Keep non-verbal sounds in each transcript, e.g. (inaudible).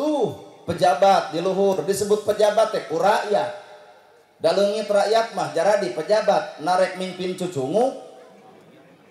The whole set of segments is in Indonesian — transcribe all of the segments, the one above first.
tuh pejabat di luhur. Disebut pejabat teh ku rakyat dalengit rakyat mah jaradi pejabat. Narek mimpin cucungu.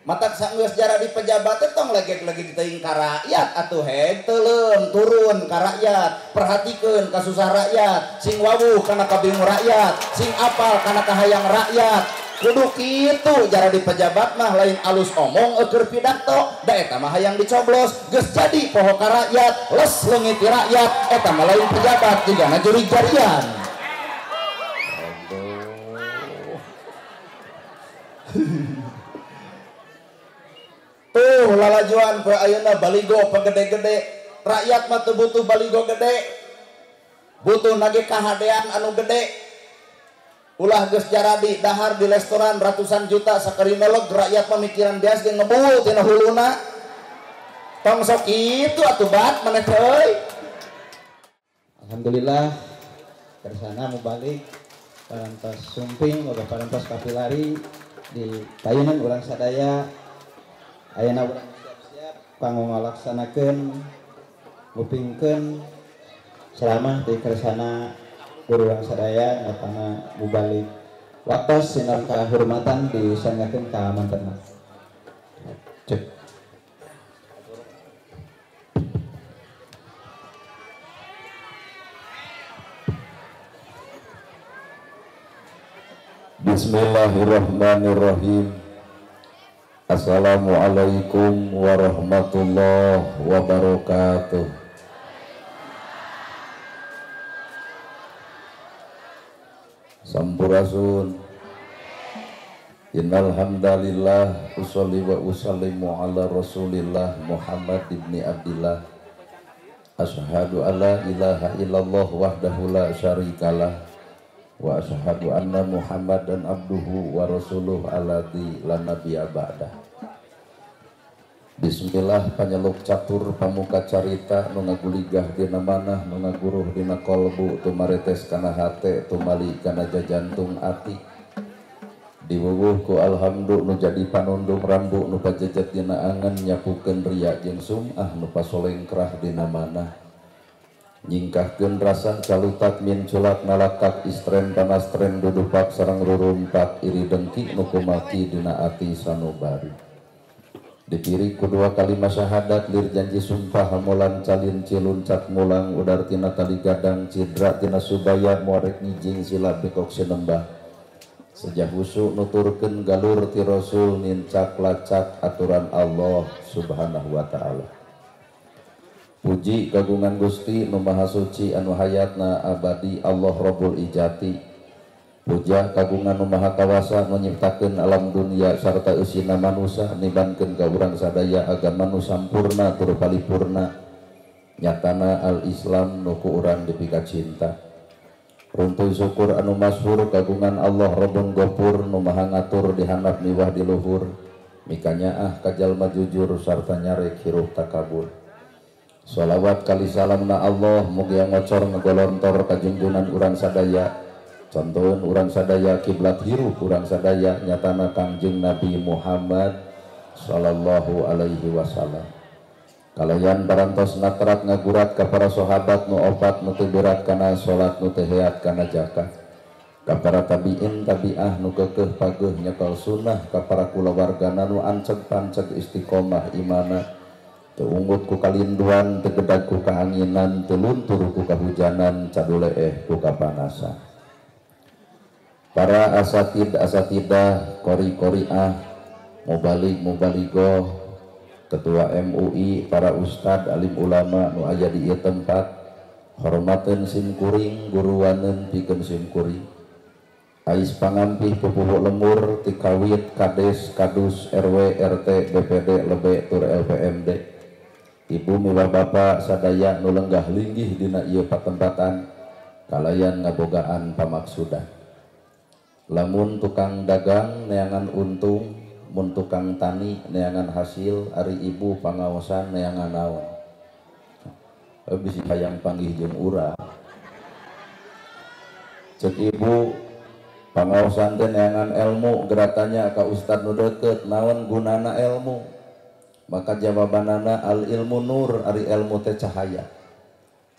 Mata sanggeus jaradi pejabat teh tong lagi lagi diteuing ka rakyat. Atuh he teuleum turun ka rakyat. Perhatikeun ka susah rakyat. Sing wawuh kana kabingung rakyat. Sing apal kana kahayang rakyat kudu kitu jara di pejabat mah lain alus omong eker pidato. Da eta mah hayang dicoblos geus jadi poho ka rakyat les leungit rakyat eta mah lain pejabat juga na juri jarian. (laughs) Tuh lalajuan pe ayeuna baligo pegede-gede. Rakyat mah butuh baligo gede. Butuh nage kahadean anu gede ulah geus jaradi dahar di restoran ratusan juta sakarinolog rakyat pemikiran bias ge ngebul tina huluna. Tong sok itu atuh bat maneh Alhamdulillah tersana mau balik parantos sumping boga parantos kapilari di tayunan urang sadaya. Ayeuna urang siap-siap kanggo ngalaksanakeun ngupingkeun ceramah di kersana urang sadaya ngatana mubalik waktos sinar kahormatan disangakeun ka mantenna cek. Bismillahirrahmanirrahim. Assalamualaikum warahmatullahi wabarakatuh Sampurasun. Innal hamdalillah usolli wa usallimu ala Rasulillah Muhammad ibni Abdillah. Ashhadu alla ilaha illallah wahdahu la syarikalah. Wa ashhadu anna muhammadan abduhu wa rasuluh alladzi la nabiyya ba'da Bismillah panyeluk catur pamuka carita nu ngaguligah dina manah nu ngaguruh dina kolbu tumaretes kana hate tumali kana jajantung ati. Diwuwuh ku alhamdu nu jadi panundung rambu nu pajejet dina angan nyapukeun ria jeung sumah nu pasolengkrah dina manah. Nyingkahkeun rasa calutak min culak nalakak istren panastren dudupak sareng rurumpak iri dengki nu kumaki dina ati sanubari dipiri kedua kalimat syahadat lir janji sumpah hamulan calin ciluncat mulang udar tina tali gadang cidra tina subaya muarek nijing sila bekok senembah sejak husu nuturkeun galur ti rasul nincak lacak aturan Allah subhanahu wa ta'ala. Puji kagungan Gusti nu Maha Suci anu hayatna abadi Allah Rabbul Ijati Puja kagungan nu Maha Kawasa nu nyiptakeun alam dunia sarta eusina manusia nibankeun ka urang sadaya agama nu sampurna tur paripurna nyatana al Islam nu ku urang dipika cinta. Runtuh syukur anu masyhur kagungan Allah Rabbun Gopur nu Maha ngatur di handap miwah di luhur. Mikanya ah kajalma jujur sarta nyarek hirup takabur. Shalawat kali salam na Allah mugia ngocor ngegolontor kajungjunan urang sadaya contohun urang sadaya kiblat hirup urang sadaya nyatana kangjeng Nabi Muhammad sallallahu alaihi wasallam. Kalayan barantos natrat ngagurat ka para sahabat nu opat nu berat kana salat nu heat kana zakat. Ka para tabiin tabiah nu keukeuh pageuh nyekal sunnah ka para kulawargana nu anceg panceg istiqomah imana. Ungut ku kalinduan tegedak ku keanginan teluntur ku kehujanan cadule eh ku kapanasan para asatid asatidah kori koriah mubalik mubaligo ketua MUI para ustad alim ulama nu aya di ieu tempat hormaten simkuring guruanen pikeun simkuring. Ais pangampih pupuh lemur tikawit kades kadus RW RT BPD lebe tur LPMD Ibu mula bapak sadaya nu lenggah linggih dina ieu patempatan kalayan ngabogaan pamaksudan lamun tukang dagang neangan untung mun tukang tani neangan hasil ari ibu pangaosan neangan naon. Bisi hayang panggih jeung urang cek ibu pangaosan teh neangan ilmu geratanya ka ustad nu deukeut naon gunana ilmu maka jawabanana al ilmu nur ari ilmu teh cahaya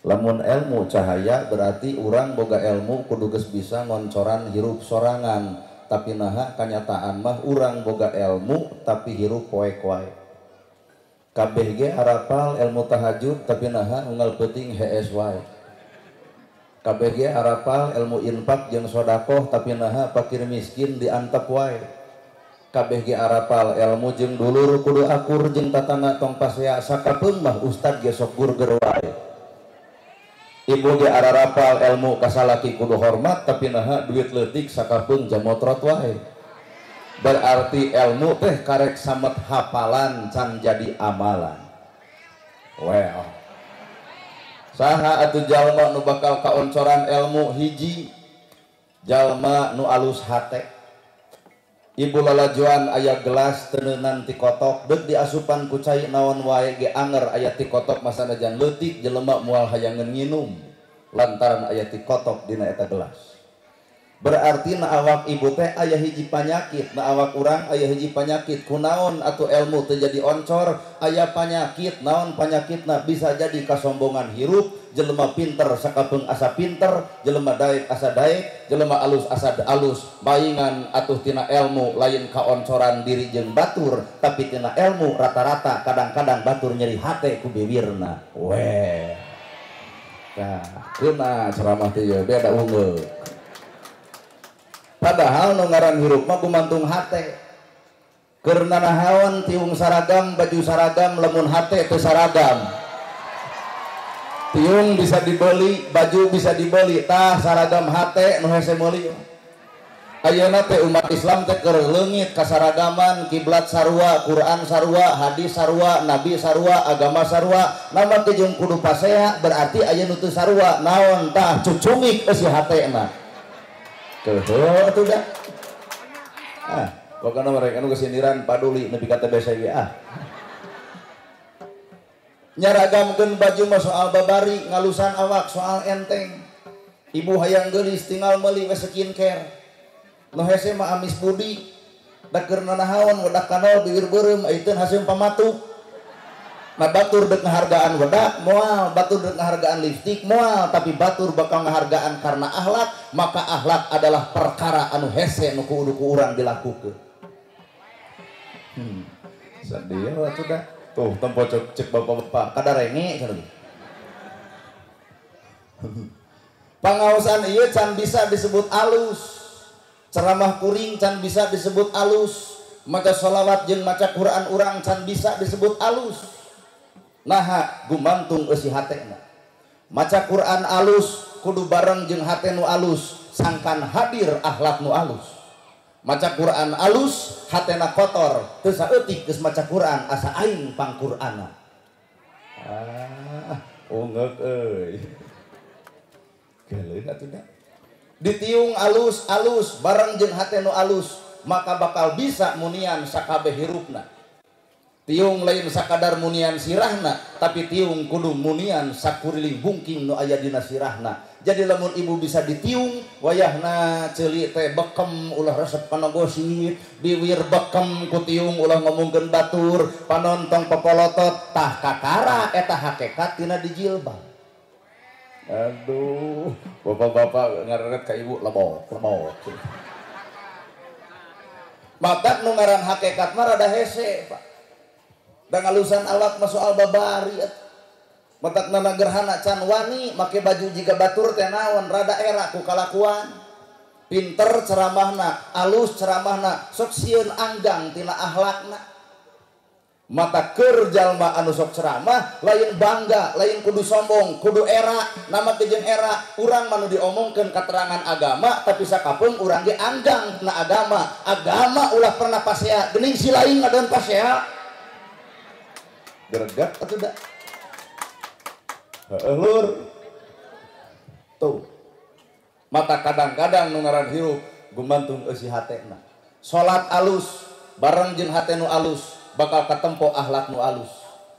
lamun ilmu cahaya berarti orang boga ilmu kuduges bisa ngoncoran hirup sorangan. Tapi nah kenyataan mah orang boga ilmu tapi hirup poek wae KBG harapal ilmu tahajud tapi nah unggal penting HS wae. KBG harapal ilmu infak jeung sodakoh tapi nah pakir miskin diantep wae. KBG harapal ilmu jeung dulur kudu akur jeung tatana tong pasea sakapeung mah ustad ge sok burger wae Ibu ge ararapal ilmu kasalaki kudu hormat tapi nah duit letik sakapung jamotrot wae. Berarti ilmu teh karek samet hafalan can jadi amalan. Well. Saha atuh jalma nu bakal kaoncoran ilmu hiji? Jalma nu alus hate Ibu lalajuan ayat gelas tenenan ti kotok. Dek diasupan kucai naon wae ge anger ayat ti kotok. Masana jan letik jelema mual hayangan nginum. Lantaran ayat ti kotok dina eta gelas berarti na awak ibu teh ayah hiji penyakit na awak urang ayah hiji penyakit kunaon atau ilmu terjadi oncor ayah penyakit naon penyakit na bisa jadi kesombongan hirup. Jelema pinter sakapeng asa pinter jelema daik asa daik jelema alus asa alus. Bayingan atuh tina ilmu lain kaoncoran diri jeung batur tapi tina ilmu rata-rata kadang-kadang batur nyeri hate ku bibirna. Weh. Nah ceramah teh beda unggul padahal nu ngaran hirup mah gumantung hate. Karena nahawan tiung saragam baju saragam lemun hate teu saragam. Tiung bisa dibeli baju bisa dibeli tah saragam hate nu hese meuli. Ayeuna teh umat Islam teh keur kasaragaman kiblat sarua Quran sarua hadis sarua nabi sarua agama sarua. Nama teh kudu pasea berarti aya nu sarua. Naon tah cucungik eusi hatena Keuheuh atuh dah ah pokoknya mereka nu kesindiran paduli nepi kata biasa ge ah. Nyaragamkeun baju mah soal babari ngalusan awak soal enteng. Ibu hayang geulis tinggal meuli we skincare. Nu hese mah amis budi. Da keur nanahaon wedak kanol bibir beureum ayeuna hasil pamatuk Nah batur dek ngehargaan wedak moal, batur dek ngehargaan lipstik moal, tapi batur bakal ngehargaan karena akhlak, maka akhlak adalah perkara anu hese nu kudu ku urang dilakukeun. Hmm. Sadia sudah. Tuh, tempo cek, cek bapak-bapak, kada renge kada. (laughs) Pangaosan ieu can bisa disebut alus. Ceramah kuring can bisa disebut alus. Maca sholawat jeung maca Quran urang can bisa disebut alus. Nah, gumantung eusi hatena. Maca Quran alus kudu bareng jeung hate nu alus, sangkan hadir akhlak nu alus. Maca Quran alus hatena kotor teu saeutik geus maca Quran asa aing pangqur'ana ah ungeuk euy geuleun atuh ditiung alus alus bareng jeung hate nu alus maka bakal bisa munian sakabeh hirupna tiung lain sakadar munian sirahna tapi tiung kudu munian sakuriling bungking nu aya dina sirahna. Jadi lamun ibu bisa ditiung wayahna ceuli teh bekem ulah resep panogosi biwir bekem ku tiung ulah ngomongkeun batur panontong popolotot tah kakara eta hakikat tina di jilbab. Aduh bapak-bapak ngareret ka ibu lebok lebok maka nu ngaran hakikat mah rada hese pak dan alusan awak masuk al babari matak nana gerhana can wani make baju jika batur teh naon rada era ku kalakuan. Pinter ceramahna alus ceramahna sok sieun anggang tina akhlakna mata keur jalma anu sok ceramah lain bangga lain kudu sombong kudu era. Nama jeung era urang manu diomongkeun keterangan agama tapi sakapeung urang ge anggang tina agama. Agama ulah pernah pasea geuning si lain ngadeun pasea greget atuh da Heulur. Tuh. Mata kadang-kadang nu ngaran hirup gumantung eusi hatena. Salat alus bareng jeung hate nu alus bakal katempo akhlak nu alus.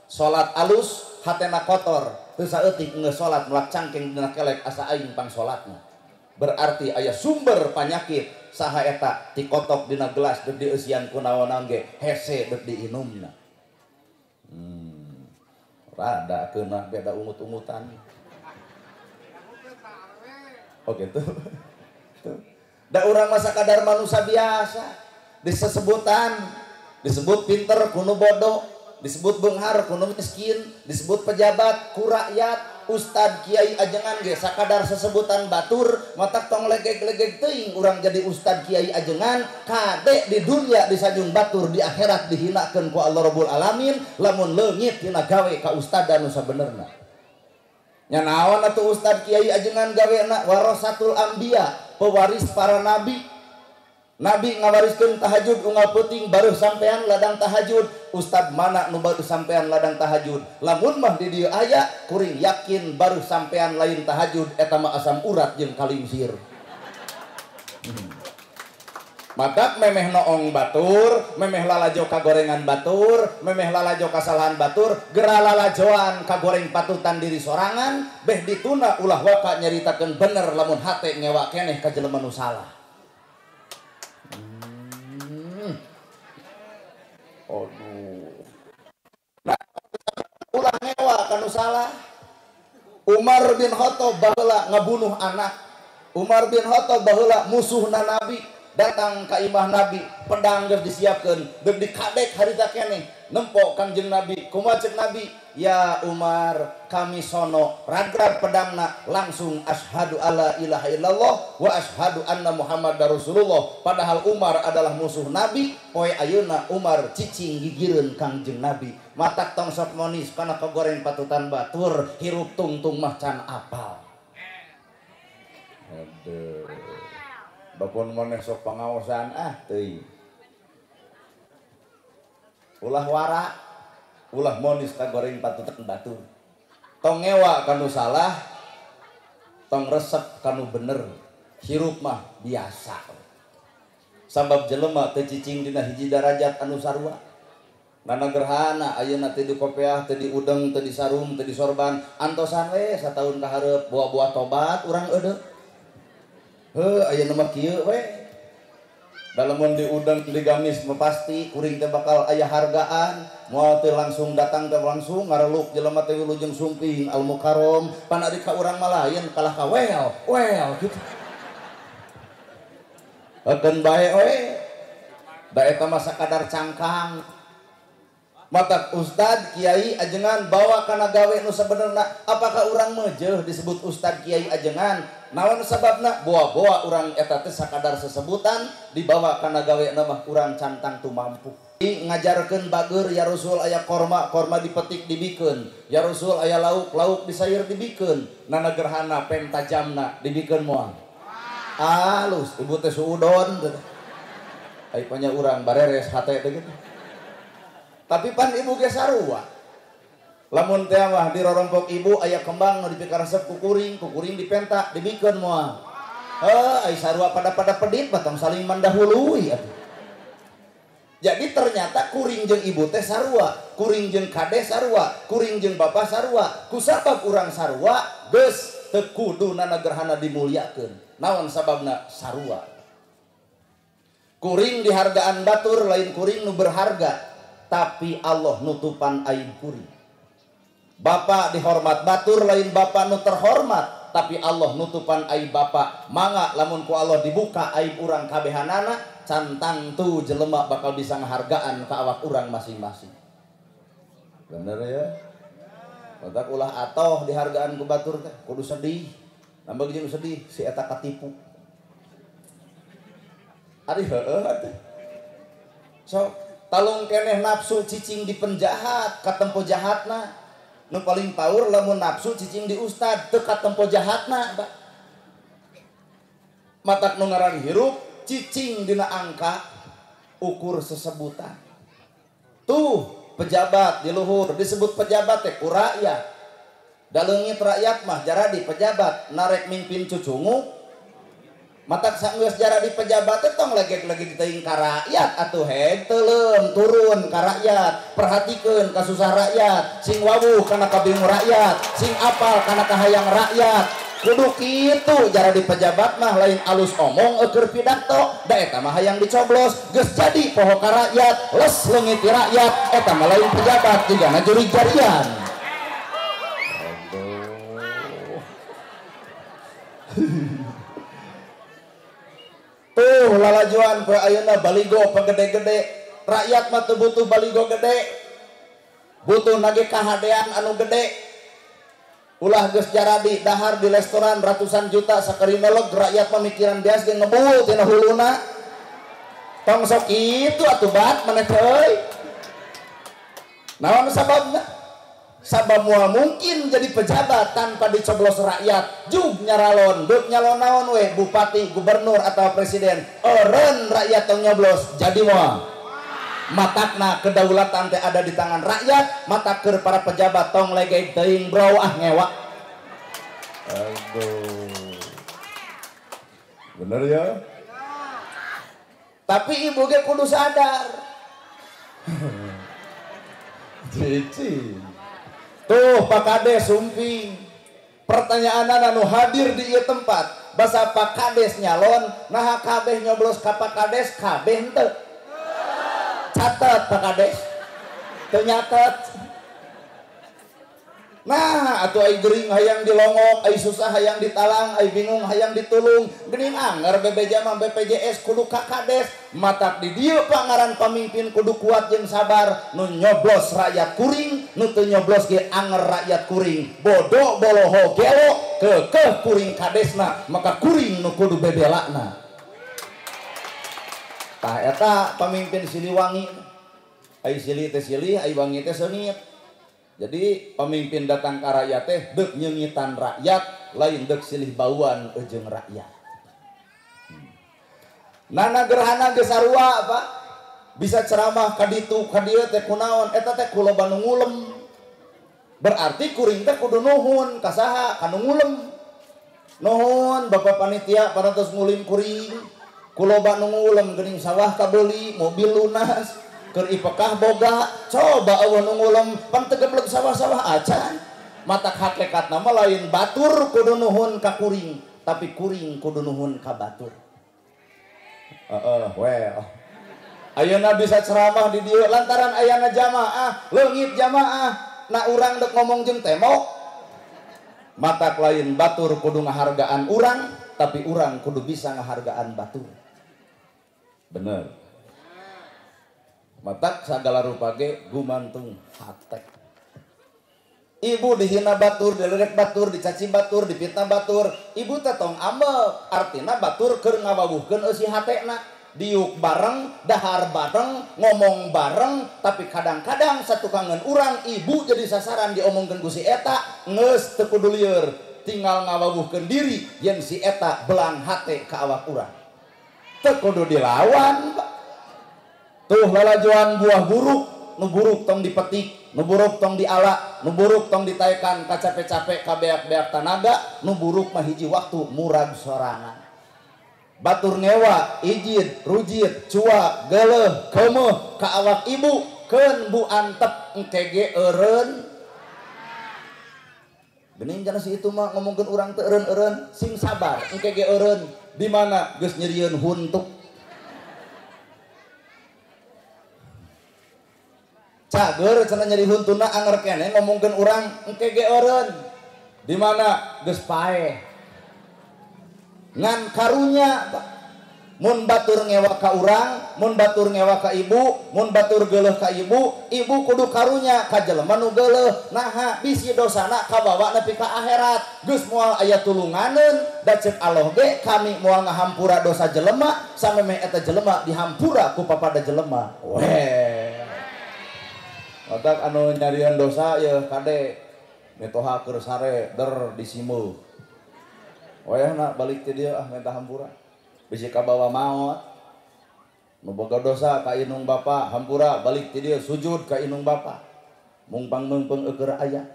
Salat alus hatena kotor teu saeutik nge salat melak cangking dina kelek asa aing pang salatna. Berarti aya sumber penyakit saha eta ti kotok dina gelas deuk dieusian kunaon ge hese deuk diinumna hmm. rada kena umut-umutan? Oh, gitu. Oke tuh, tuh, da orang masa kadar manusia biasa. Disebutan disebut pinter kuno bodoh. Disebut benghar kuno miskin. Disebut pejabat ku rakyat. Ustad Kiai ajengan ge sakadar sesebutan batur mata tong legeg-legeg teuing urang jadi Ustad Kiai ajengan kade di dunia disajung batur di akhirat dihinakeun ku Allah Rabbul Alamin lamun leungit tina gawe ka ustadan nu sabenerna. Nya naon atuh Ustad Kiai ajengan gawe warasatul anbiya pewaris para nabi Nabi ngawariskan tahajud unggal puting baru sampean ladang tahajud. Ustad mana nu baru ladang tahajud? Lamun mah di dia kuring yakin baru sampean lain tahajud eta mah asam urat jeung kalimsir hmm. maka memeh noong batur memeh lalajo kagorengan batur memeh lalajo kasalahan batur gera lalajoan kagoreng patutan diri sorangan beh dituna ulah waka nyeritakan bener lamun hate ngewa keneh ka salah Aduh. Nah, ulah ngewa kanu salah. Umar bin Khattab baheula ngabunuh anak. Umar bin Khattab baheula musuhna Nabi datang ke imah Nabi pedang geus disiapkeun. Geus dikadek harita keneh nempok kangjeng Nabi kumaha Nabi ya Umar kami sono ragrag pedangna langsung ashadu alla ilaha illallah wa ashadu anna Muhammad Rasulullah. Padahal Umar adalah musuh Nabi poe ayeuna Umar cicing gigireun kangjeng Nabi. Matak tong sok monis kana kagoreng patutan batur hirup tungtung mah can apal. Aduh Bapun maneh sok ah teuing. Ulah wara, ulah monis goreng patutan batu. Tong ngewa kanu salah, tong resep kanu bener. Hirup mah biasa. Sabab jelema teu cicing dina hiji darajat anu sarua. Nana gerhana ayeuna teu di kopiah, teu di udeng, teu di sarung, teu di sorban, antosan we sataun ka hareup buah-buah tobat urang eudeuh heh aya nama kieu dalam di udang di gamis pasti kuring teh bakal ayah hargaan. Moal teh langsung datang teh langsung ngareluk jelema teh wilujeng sumping al mukarrom pana di ka urang malayan kalah ka well well gitu. Akan bae we. Da eta masa kadar cangkang mata Ustad Kyai ajengan bawa karena gawe nu sebenarnya apakah orang mejeh disebut Ustad Kyai ajengan? Nawan sebabna buah-buah orang etate sakadar sesebutan dibawa karena gawe nama orang cantang tu mampu ngajarkan bager ya Rasul ayah korma korma dipetik dibikin ya Rasul ayah lauk lauk disayur dibikin nana gerhana penta jamna dibikin mual halus ibu teh suudon ayo punya orang bareres hati gitu. Tapi pan ibu ge sarua. Lamun teh mah di rorompok ibu aya kembang nu dipikaresep kukuring kukuring dipentak dibikeun moal heuh ai sarua pada pada pedit batang saling mendahului jadi ternyata kuring jeung ibu teh sarua kuring jeung kade sarua kuring jeung bapak sarua kusabab urang sarua geus teu kuduna gerhana dimuliakeun. Naon sababna? Sarua. Kuring dihargaan batur lain kuring nu berharga tapi Allah nutupan aib kuring Bapak dihormat batur lain bapak nu terhormat. Tapi Allah nutupan aib bapak mangga lamun ku Allah dibuka aib urang kabehanana cantang tu jelema bakal bisa ngehargaan ke awak urang masing-masing. Bener ya? Batak ulah atoh dihargaan ku batur teh kudu sedih. Nambah jeung sedih si eta katipu ari teh so talung keneh nafsu cicing di penjahat katempo jahatna. Nu paling power lamun nafsu cicing di ustad teu katempo jahatna matak nu ngaran hirup cicing dina angka ukur sesebutan. Tuh pejabat di luhur disebut pejabat teh ku rakyat. Dalengit rakyat mah jaradi pejabat narek mimpin cucungu mata sanggeus jara di pejabat tong lagi lagi diteing ka rakyat. Atuh he telem turun ka rakyat. Perhatikeun ka susah rakyat. Sing wawuh kana kabingung rakyat. Sing apal kana kahayang rakyat. Kudu kitu jara di pejabat mah lain alus omong eker pidato. Da eta mah hayang dicoblos geus jadi poho ka rakyat. Les leungit rakyat eta mah lain pejabat juga na juri jarian (laughs) tuh lalajuan pe ayeuna baligo pegede-gede rakyat mah butuh baligo gede. Butuh nage kahadean anu gede. Ulah geus jaradi dahar di restoran ratusan juta sakari melog rakyat pemikiran bias ge ngebul tina huluna. Tong sok itu atuh bat maneh teh naon sababna sabab mual mungkin jadi pejabat tanpa dicoblos rakyat. Jug nyaralon duk nyalon naon we bupati gubernur atau presiden. Eren rakyat tong nyoblos jadi mual matakna kedaulatan teh ada di tangan rakyat mata keur para pejabat tong lege teuing bro ah ngewa. Aduh. Bener ya? Tapi ibu ge kudu sadar. (laughs) Cici tuh Pak Kades sumping. Pertanyaan anu hadir di ieu tempat. Basa Pak Kades nyalon nah kabeh nyoblos ka Pak Kades kabeh henteu catat Pak Kades. Ternyata nah atau ai gering hayang dilongok ai susah hayang ditalang ai bingung hayang ditulung geuning anger BPJ mah BPJS kudu ka kades matak di dieu pangaran pamimpin kudu kuat jeung sabar. Nu nyoblos rakyat kuring nu teu nyoblos ge anger rakyat kuring. Bodoh boloho gelo kekeh kuring kadesna. Maka kuring nu kudu bebelana tah eta pamimpin Siliwangi. Ai silih teh silih ai wangi teh seungit jadi pemimpin datang ke rakyat teh dek nyengitan rakyat lain dek silih bauan ujung rakyat. Hmm. nana gerhana gesarua apa? Bisa ceramah kaditu kadieu teh kunaon eta teh kuloba ngulem. Berarti kuring teh kudu nuhun kasaha kanu ngulem. Nuhun bapak panitia parantos ngulim kuring. Kuloba ngulem geuning sawah kabeli mobil lunas Ker ipekah boga? Coba Allah nungulem pan tegeblek sawah-sawah acan mata hakikat nama lain batur kudu nuhun ka kuring tapi kuring kudu nuhun ka batur. Uh, uh, well bisa ceramah di dia lantaran ayana jamaah leungit jamaah. Na urang dek ngomong jeung temok mata lain batur kudu ngahargaan urang tapi urang kudu bisa ngahargaan batur. Bener matak sagala rupage gumantung hatek. Ibu dihina batur dilerek batur dicaci batur dipitnah batur. Ibu tetong ambek artina batur keur ngawawuhkeun eusi hatena diuk bareng dahar bareng ngomong bareng tapi kadang-kadang satu kangen urang ibu jadi sasaran diomongkan gusi eta. Nges teu kudu lieur tinggal ngawawuhkeun diri yang si eta belang hate ka awak urang. Teu kudu dilawan tuh lalajuan buah buruk nu buruk tong dipetik nu buruk tong diala nu buruk tong ditaikan kacape-cape kabeak-beak tanaga nu buruk mah hiji waktu murag sorangan. Batur ngewa ijid rujid cua geleh kemeh ka awak ibu ken bu antep engkege eren Bening jangan si itu mah ngomongin orang teu eureun-eureun sing sabar engkege eureun. Di mana geus nyerieun huntuk cager cenah nyari huntuna anger kene ngomongkeun urang engke ge eureun. Di mana? Geus pae ngan karunya mun batur ngewa ka urang mun batur ngewa ka ibu mun batur geuleuh ka ibu ibu kudu karunya ka jelema nu geuleuh naha bisi dosana kabawa nepi ka akhirat. Geus moal aya tulunganeun da Allah ge kami moal ngahampura dosa jelema sameme eta jelema dihampura ku papada jelema. Weh otak anu nyarian dosa ya kade. Metoha keur sare der disimu wayah nak balik ke dia ah minta hampura. Bisi ka bawa maot. Nu boga dosa ka inung bapa hampura balik ke dia sujud ka inung bapa. Mungpang mungpeng eukeur aya.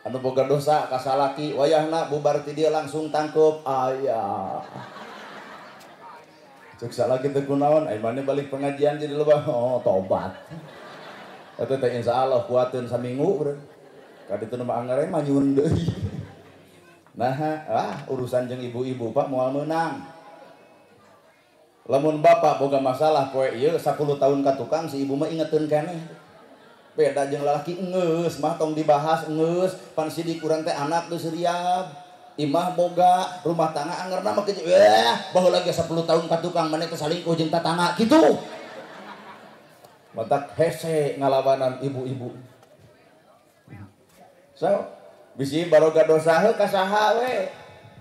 Anu boga dosa ka salaki wayahna bubar ti dia langsung tangkep ayah cek salaki teu kunaon ai balik pengajian jadi lebah (laughs) oh tobat Eta teh insya Allah kuatin saminggu bro. Kadi itu nama anggaran manyun deh. (laughs) Nah, ah urusan jeng ibu-ibu pak mual menang. Lamun bapak boga masalah kowe iya 10 tahun ka tukang si ibu mah ingetin kene. Beda jeng lalaki ngeus mah tong dibahas ngeus pan sidik kurang teh anak geus riab. imah boga rumah tangga anger nama kecil eh lagi 10 tahun ka tukang mana itu salingkuh jeung tatangga gitu matak hese ngalawanan ibu-ibu. So bisi baroga dosa he kasaha we.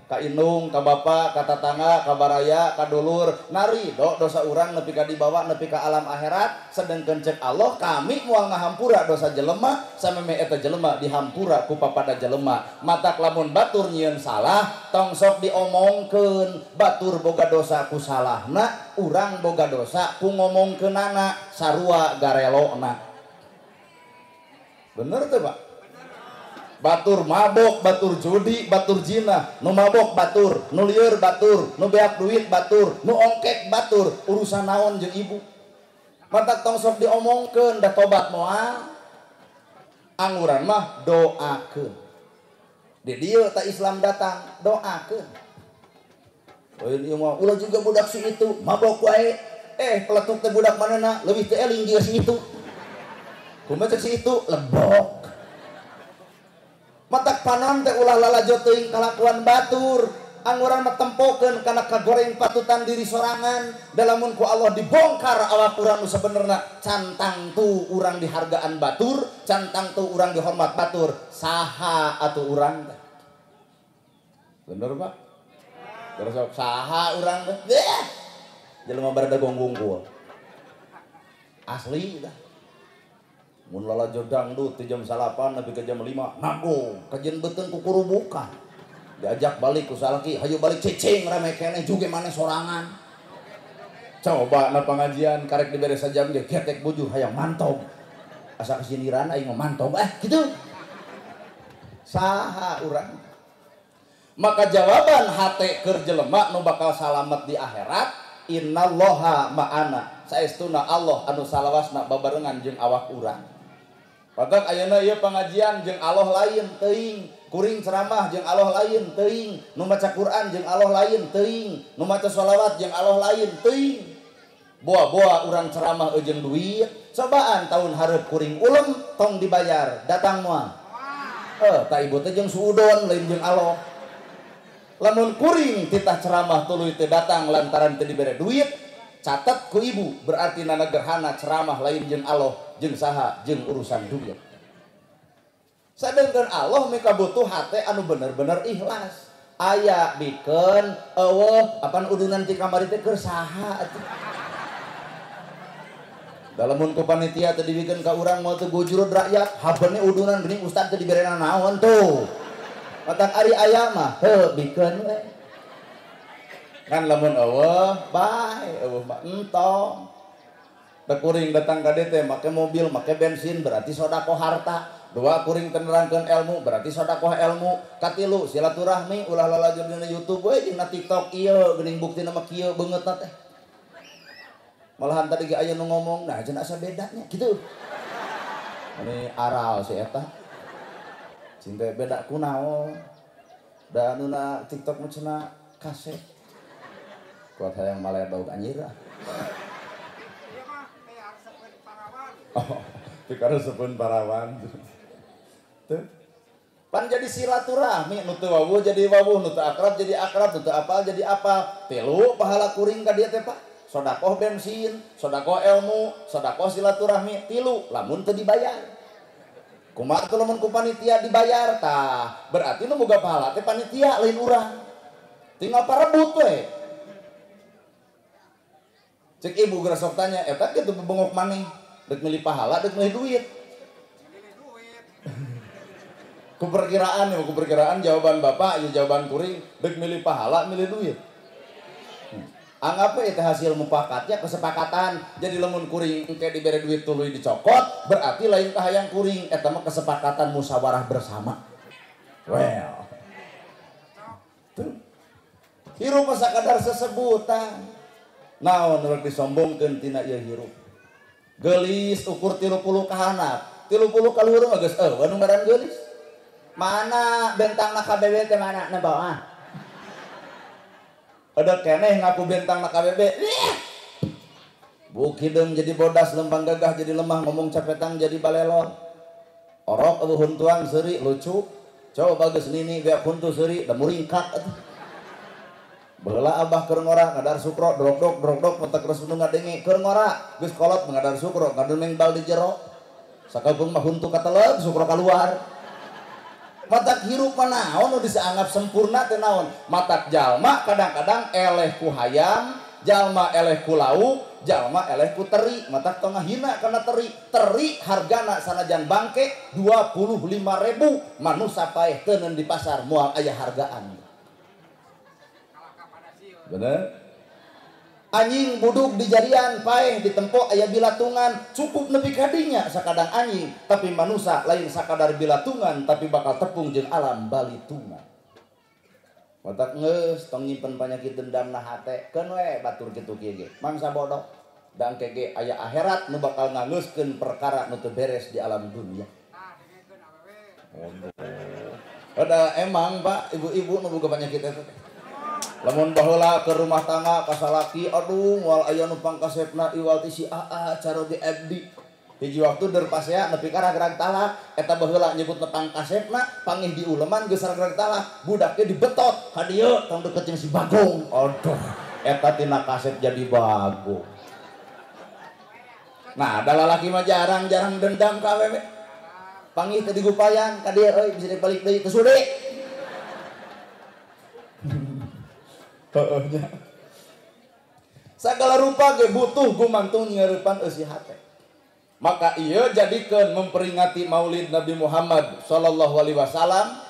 Ka indung ka bapak ka tatangga ka baraya ka dulur. Nari do dosa urang nepi ka dibawa nepi ka alam akhirat. Sedengkeun cek Allah kami moal ngahampura dosa jelema sameme eta jelema dihampura ku papada jelema. Matak lamun batur nyieun salah tong sok diomongkeun batur boga dosa ku salahna urang boga dosa ku ngomongkeunana sarua garelona bener tuh pak batur mabok batur judi batur zina nu mabok batur. Nu lieur batur. Nu beak duit batur. Nu ongkek batur. Urusan naon jeung ibu? Mata tong sok diomongkeun da tobat moal. Anguran mah doakeun. Di dieu ta Islam datang doakeun. Oh ini mah ulah juga budak si itu. Mabok wae. Eh peletuk teh budak manana lebih teh eling dia si itu. Kumaha si itu lebok matak panon teh ulah lalajo teuing kalakuan batur. Angguran metempokeun karena kagoreng patutan diri sorangan. Dalamun ku Allah dibongkar awak urang nu sabenerna. Cantang tu urang dihargaan batur cantang tu urang dihormat batur. Saha atuh urang teh? Bener pak? Terus saha urang teh? Jelema barada gonggong asli dah mun lalajo dangdut di jam salapan tapi ke jam lima nanggung kajian beten kukuru buka. Diajak balik ku salaki hayu balik cicing rame kene juga mana sorangan. Coba na pengajian karek diberi sajam dia ketek bujur hayang mantog asa kesindiran aing mantog eh gitu. Saha urang? Maka jawaban hate keur jelema nu bakal salamet di akhirat innallaha ma'ana. Saestuna Allah anu salawasna babarengan jeung awak urang Patak ayeuna ieu pangajian jeung Allah lain teuing, kuring ceramah jeung Allah lain teuing, nu maca Quran jeung Allah lain teuing, nu maca shalawat jeung Allah lain teuing. Boa-boa urang ceramah eujeng duit, cobaan tahun hareup kuring ulem tong dibayar, datang moal. Eh, ta ibu teh jeung suudon lain jeung Allah. Lamun kuring titah ceramah tuluy teh datang lantaran teu dibere duit, catat ku ibu berarti nana gerhana ceramah lain jeung Allah. Jeung saha jeung urusan duit sadengkeun Allah mika butuh hate anu bener-bener ikhlas. Aya bikin eueuh apan udunan ti kamari teh keur saha atuh. Dalamun ku panitia teu dibikeun ka urang mau teu gujur rakyat habene udunan geuning ustad teu diberena naon tuh? Matak ari aya mah heuh bikeun we. Kan lamun bae eueuh mah entong kuring datang ke DT make mobil make bensin berarti sodako harta. Dua kuring tenerangkan ilmu berarti sodako ilmu katilu silaturahmi ulah lala dina YouTube we dina TikTok iya geuning bukti nama kieu beungeut teh. Malahan tadi aya nu ngomong nah cenah asa bedanya gitu. Ini aral si eta. Cinta beda kunaon da nuna TikTok mah cenah kaset. Kuat hayang maledog anjir Oh, karena sepun parawan. Tuh. Pan jadi silaturahmi nu teu wawu jadi wawu nu teu akrab jadi akrab nu teu apal jadi apal. Tilu pahala kuring ka dieu teh Pak. Sodakoh bensin, sodakoh ilmu, sodakoh silaturahmi, tilu lamun teu dibayar. Kumaha tuh lamun ku panitia dibayar tah. Berarti nu boga pahala teh panitia lain urang. Tinggal parebut we. Cek ibu geura sok tanya, eta kitu bengok maneh dek milih pahala dek milih duit. Keperkiraan ya keperkiraan jawaban bapak ya jawaban kuring. Dek milih pahala milih duit. Anggap itu hasil mupakatnya kesepakatan. Jadi lemun kuring kayak diberi duit tuluy dicokot berarti lain kahayang kuring. Eta mah kesepakatan musyawarah bersama. Well. Hirup masa kadar sesebutan. Naon rek disombongkeun tina ieu hirup gelis ukur tilu puluh kahanap tilu puluh kaluhur geus eueuh nu ngaran gelis. Mana bentang na KBB teh mana? Na bawah. Ada keneh ngaku bentang na KBB Buki deng jadi bodas lempang gagah jadi lemah ngomong capetang jadi balelon orok eueuh huntuang seri lucu. Coba bagus nini biar kuntu seri da muringkat atuh Bela abah keur ngora ngadar sukro drok dok drok dok mentek terus nu ngadengi keur ngora geus kolot ngadar sukro ngademeng bal di jero. Sakalpun mah huntu kateleg sukro keluar matak hirup naon nu sempurna teh naon? Matak jalma kadang-kadang eleh ku hayam jalma eleh ku lauk jalma eleh ku teri. Matak tengah hina karena teri. Teri hargana sanajan bangke 25 ribu. Manusia paeh tenen di pasar mual ayah hargaan bener anjing buduk di jarian paeh ditempo ayah bilatungan. Cukup nepi kadinya sakadang anjing. Tapi manusia lain sakadar bilatungan tapi bakal tepung jeng alam balitungan Watak nges tong nyimpen penyakit dendam nah hate. Kan we batur gitu kieu mangsa bodoh. Dan kege ayah akhirat nu bakal nganguskeun perkara nu beres di alam dunia. Ada emang pak ibu-ibu nu boga penyakit itu lamun baheula ke rumah tangga kasalaki aduh moal aya nu pangkasepna iwal ti si aa cara di abdi hiji waktu der pasea nepi ka ragrag talak eta baheula nyebut pangkasepna pangih di uleman geus ragrag talak budaknya dibetot ka dieu tong deket si bagong. Aduh eta tina kasep jadi bagong nah ada lalaki mah jarang-jarang dendam ka awewe pangih teh digupayan ka dieu bisa dibalik deui sude (laughs) segala rupa ge butuh gumantung nyeurepan eusi hate. Maka ia jadikan memperingati maulid Nabi Muhammad sallallahu alaihi wasallam.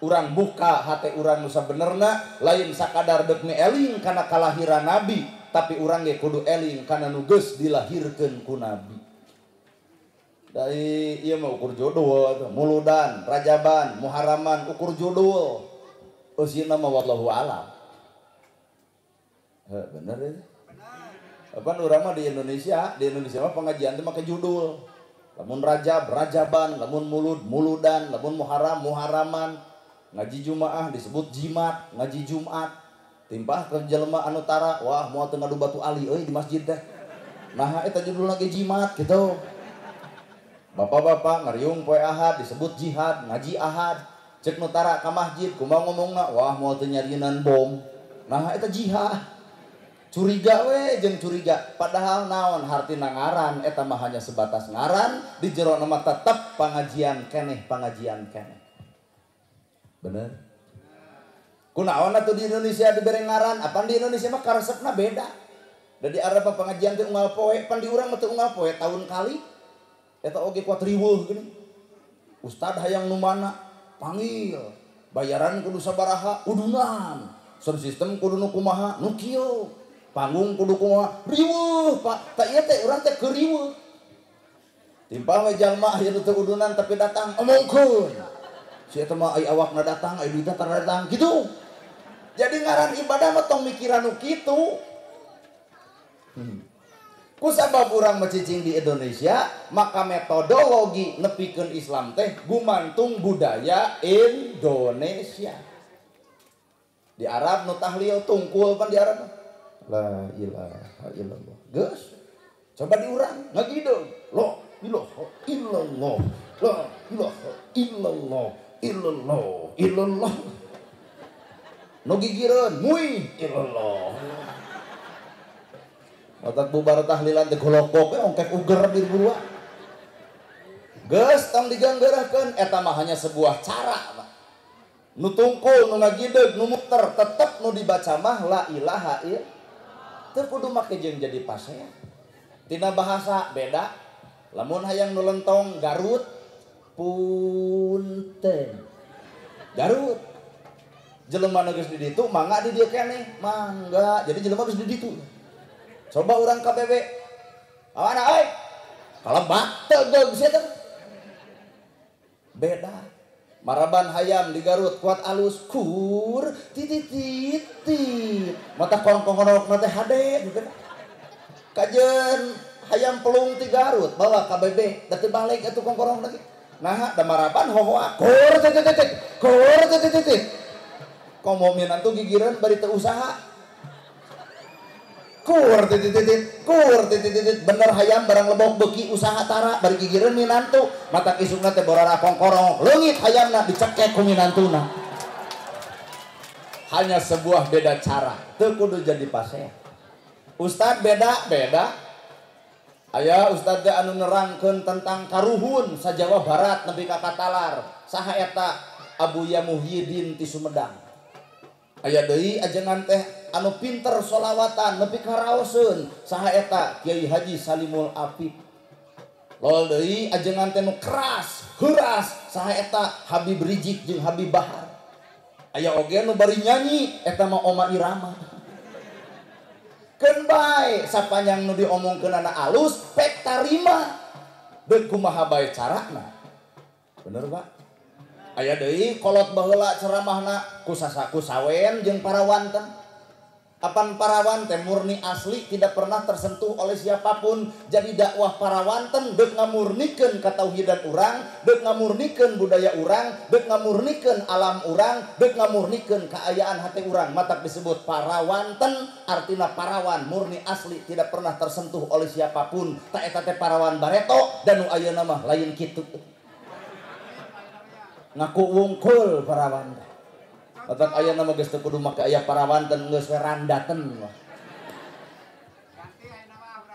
Urang buka hate urang nusa benerna lain sakadar dek eling kana kalahiran nabi tapi urang ge kudu eling kana nu geus dilahirkeun ku nabi. Dari iya mah ukur judul muludan rajaban muharaman ukur judul. Eusina mah wallahu alam. Bener ya. Apa nurama di Indonesia? Di Indonesia mah pengajian itu pakai judul. Lamun rajab rajaban lamun mulud muludan lamun muharam muharaman. Ngaji jumaah disebut jimat ngaji jumat. Timpah ke jelema anu tara wah mau tengah batu ali euy di masjid teh. Nah eta judul lagi jimat gitu. Bapak-bapak ngariung poe ahad disebut jihad ngaji ahad. Cek nutara ke masjid kumaha ngomongna wah mau teu bom. Nah eta jihad curiga we jeng curiga. Padahal naon hartina ngaran eta mah hanya sebatas ngaran di jero nama tetap pengajian keneh pengajian keneh. Bener? Kunaon atuh di Indonesia diberi ngaran? Apa di Indonesia mah karesepna beda. Dari Arab pengajian teh unggal poe pan di urang mah unggal poe tahun kali. Eta oge kuat riweuh gini. Ustad hayang nu mana? Panggil. Bayaran kudu sabaraha udunan. Sound system kudu nu kumaha? Nu kieu panggung kudu kumaha riweuh Pak. Tak ieu teh urang teh keur riweuh. Timpal we jalma aya teu udunan tapi datang omongkeun. Si eta mah ai awakna datang ai duitna tar datang. Gitu. Jadi ngaran ibadah mah tong mikiran nu kitu. Hmm. urang macicing di Indonesia maka metodologi nepikeun Islam teh gumantung budaya Indonesia. Di Arab nu tahlil tungkul pan di Arab La ilaha illallah. Gus. Coba diurang, ngagideung. Lo ilaha illallah. La ilaha illallah. Illallah. Illallah. No gigireun, mui illallah. Otak bubar tahlilan teh golokok we ongkek uger di bua. Geus tong diganggeurahkeun eta mah hanya sebuah cara mah. Nu tungkul, nu ngagideug, nu muter, tetep nu dibaca mah la ilaha illallah terkudu make jeung jadi pasea tina bahasa beda. Lamun hayang nulentong Garut punten. Garut. Jelema nu di ditu mangga di dieu keneh mangga. Jadi jelema geus di ditu coba urang KBB awana euy kalebak teu geus beda Maraban hayam di Garut kuat alus kur titit titit mata korong mata hade gitu. Kajen hayam pelung di Garut bawa KBB dati balik itu korong lagi. Nah da maraban hoa kur titit titit kur titit titit komominan tuh gigiran bari usaha kur titit titit kur titit titit bener hayam barang lebok beki usaha tara. Bari gigireun minantu. Mata kisukna teh borara kongkorong leungit hayamna dicekek ku minantuna. Hanya sebuah beda cara. Teu kudu jadi pasea Ustad beda beda. Ayah Ustad teh anu nerangkeun tentang karuhun sajawa barat nepi ka Katalar. Saha eta? Abuya Muhyiddin ti Sumedang. Ayah deui ajengan teh anu pinter sholawatan raoseun saha eta Kiai Haji Salimul Apif lol deui ajengan teh keras heuras sahaeta Habib Rizik jeung Habib Bahar. Aya oge nu bari nyanyi eta mah Oma Irama. Keun bae sapanjang nu diomongkeun anak alus pek tarima. Deuk kumaha bae carana? Bener pak? Aya deui kolot baheula ceramahna kusasaku sawen jeung para wanten. Apan parawan teh murni asli tidak pernah tersentuh oleh siapa pun. Jadi dakwah parawanten dek ngamurnikeun katauhidan urang dek ngamurnikeun budaya urang dek ngamurnikeun alam urang dek ngamurnikeun keayaan hati urang. Mata disebut parawanten artinya parawan murni asli tidak pernah tersentuh oleh siapa pun. Tak eta teh parawan bareto dan nu ayeuna mah lain kitu. Ngaku wungkul parawan Otak ayah nama geus kudu make aya parawanten geus randaten wah.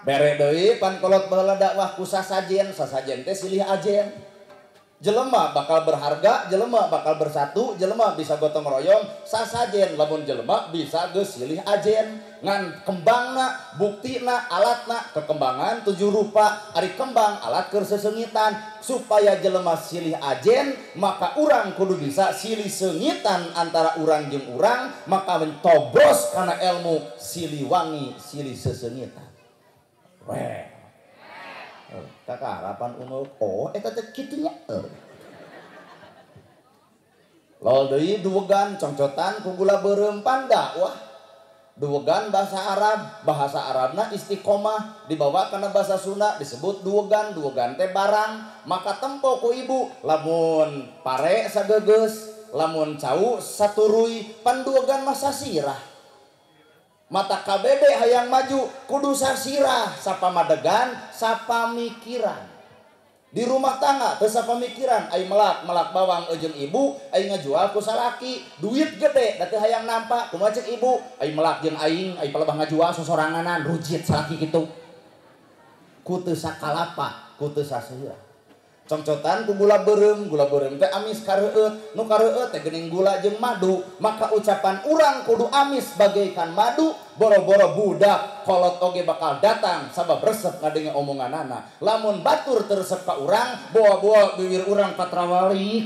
Bere deui pan kolot baheula dakwah ku sasajen, sasajen teh silih ajen. Jelema bakal berharga, jelema bakal bersatu, jelema bisa gotong royong, sasajen lamun jelema bisa geus silih ajen. Ngan kembangna, buktina, alatna, kekembangan tujuh rupa, ari kembang alat keur sesengitan supaya jelema silih ajen, maka urang kudu bisa silih sengitan antara urang jeung urang, maka mentobros karena ilmu silih wangi, silih sesengitan. Weh. Kakak harapan unuk oh eta teh kitu nya. Lol deui duwegan congcotan ku gula beureum dakwah. Duwegan bahasa Arab, bahasa Arabna istiqomah dibawa karena bahasa Sunda disebut duwegan, duwegan teh barang. Maka tempo ku ibu lamun pare sagegeus, lamun cau saturui pan duwegan masa sirah. Mata KBB hayang maju kudu sasirah, sapa madegan, sapa mikiran. Di rumah tangga tesa pemikiran ay melak melak bawang ejen ibu ay ngajual ku salaki. Duit gede dati hayang nampak kumaha ibu. Ay melak jeung aing ay palebah ngajual sosoranganan rujit salaki kitu. Ku teu sakalapa ku teu saseueuh congcotan ku gula berem gula berem teh amis kareueut nu teh geuning gula jeung madu. Maka ucapan urang kudu amis bagaikan madu. Boro-boro budak kolot oge bakal datang. Sabab resep ngadenge omongan anak lamun batur teresep ka urang bawa-bawa bibir urang patrawali.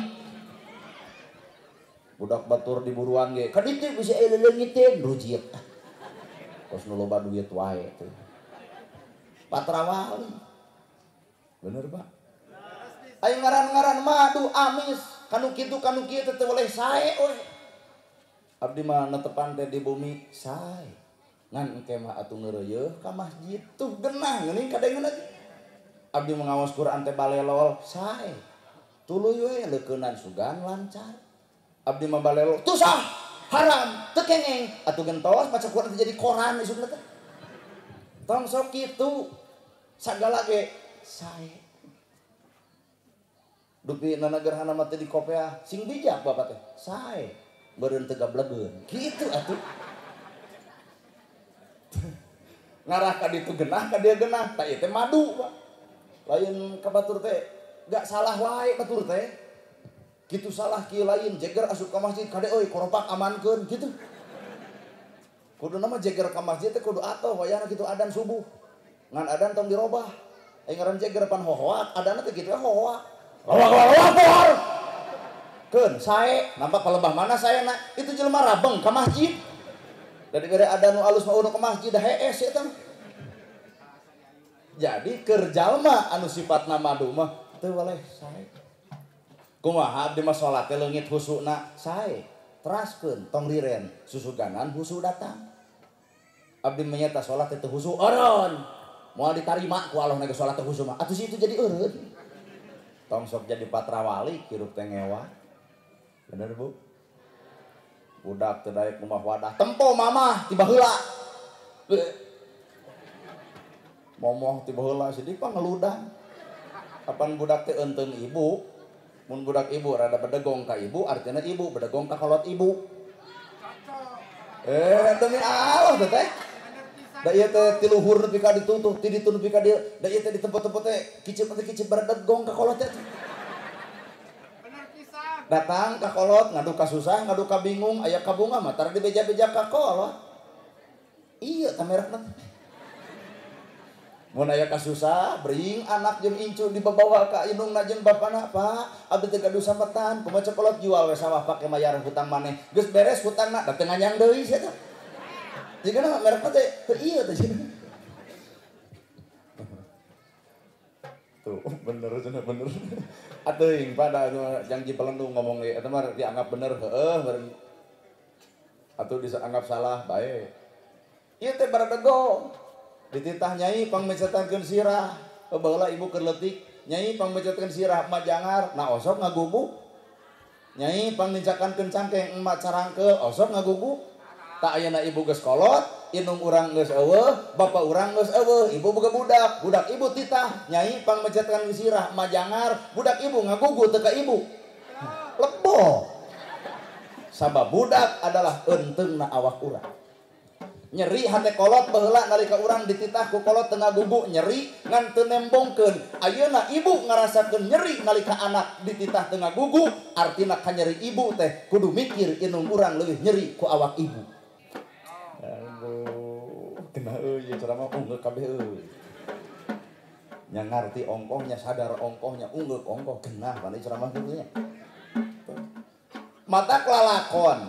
Budak batur di buruan ge kaditu bisa eleleungiteun rujit kos nu loba duit wae teh. Patrawali. Bener pak Ayo ngaran-ngaran madu amis kanu kitu kanu kieu teh oleh sae. Abdi mah netepan teh di bumi sae. Ngan engke mah atuh ngeureueuh ka masjid tuh genah geuning kadengeun lagi. Abdi mengawas Quran teh balelol sae. Tuluy we leukeunan sugan lancar. Abdi mah balelol tuh sah haram teu kengeng atuh gentos maca Quran jadi koran isukna teh. Tong sok kitu sagala ge sae dupi nana gerhana mati di kopea sing bijak bapak teh. Sae. Beureun teu gablegeun kitu atuh. Ngarah ka ditu genah ka dia genah tak teh madu pak. Lain ka batur teh gak salah wae batur teh. Gitu salah kieu lain jeger asup ka masjid kade euy koropak amankeun gitu. Kudu nama jeger ka masjid teh kudu atoh wayahna gitu adan subuh. Ngan adan tong dirobah. Aing ngaran jeger pan hohoak adan teh gitu hohoak lapor Kun, saya nampak pelebah mana saya nak? Itu jelma rabeng ke masjid. Dari bere ada nu alus mau ke masjid dah hees ya jadi kerjalma anu sifat nama mah teu boleh saya kumaha abdi mah salat teh leungit husuna saya teraskeun tong liren susuganan husu datang. Abdi menyata salat itu husu eureun. Mau diterima ku Allah nage salat teh husu mah. Atuh itu jadi eureun tong sok jadi patrawali kirup tengewa bener bu? Budak terdaik rumah wadah. Tempo mama tiba hula momoh tiba heula sedih pak ngeludan kapan budak teh enten ibu? Mun budak ibu rada bedegong ka ibu artinya ibu bedegong ka kolot ibu. Eh demi Allah teh da ieu teh ti luhur nepi ka ditutuh ti ditu nepi ka dieu da ieu teh di tempat-tempat teh kicip teh kicip bedegong ka kolot teh datang ka kolot ngadu ka susah ngadu ka bingung aya ka bunga mah tar dibeja-beja ka kolot. Iya tamerak nanti mun aya kasusah bring anak jeung incu dibawa ka indung jeung bapana pak abdi teh gaduh sampetan kumaha kolot jual we sawah pake mayar hutang maneh? Geus beres hutangna da teu nganyang deui sia teh jigana merek teh ieu teh tuh. Bener cenah bener. Atuh pada anu janji pelendung ngomong eta mah dianggap bener heeh bareng. Atuh dianggap salah bae ieu teh baradego dititah nyai pangmecetankeun sirah. Baheula ibu keur leutik nyai pangmecetkeun sirah emak jangar. Nah osok ngagugu. Nyai pangnincakankeun cangkeng emak carangkeul osok ngagugu tak ayana ibu geus kolot inung urang geus eueuh bapak urang geus eueuh ibu boga budak budak ibu titah nyai pangmecetkan wisirah majangar budak ibu ngagugu teu ka ibu. Lebo sabab budak adalah eunteungna awak urang. Nyeri hate kolot baheula nalika urang dititah ku kolot tengah gugu nyeri ngan teu nembongkeun. Ayeuna ibu ngarasakeun nyeri nalika anak dititah tengah gugu artina kanyeri ibu teh kudu mikir inung urang leuwih nyeri ku awak ibu. Kena euy ceramah unggul kabeh euy nya ngarti ongkohnya sadar ongkohnya unggul ongkoh genah mana ceramah kitu nya mata kelalakon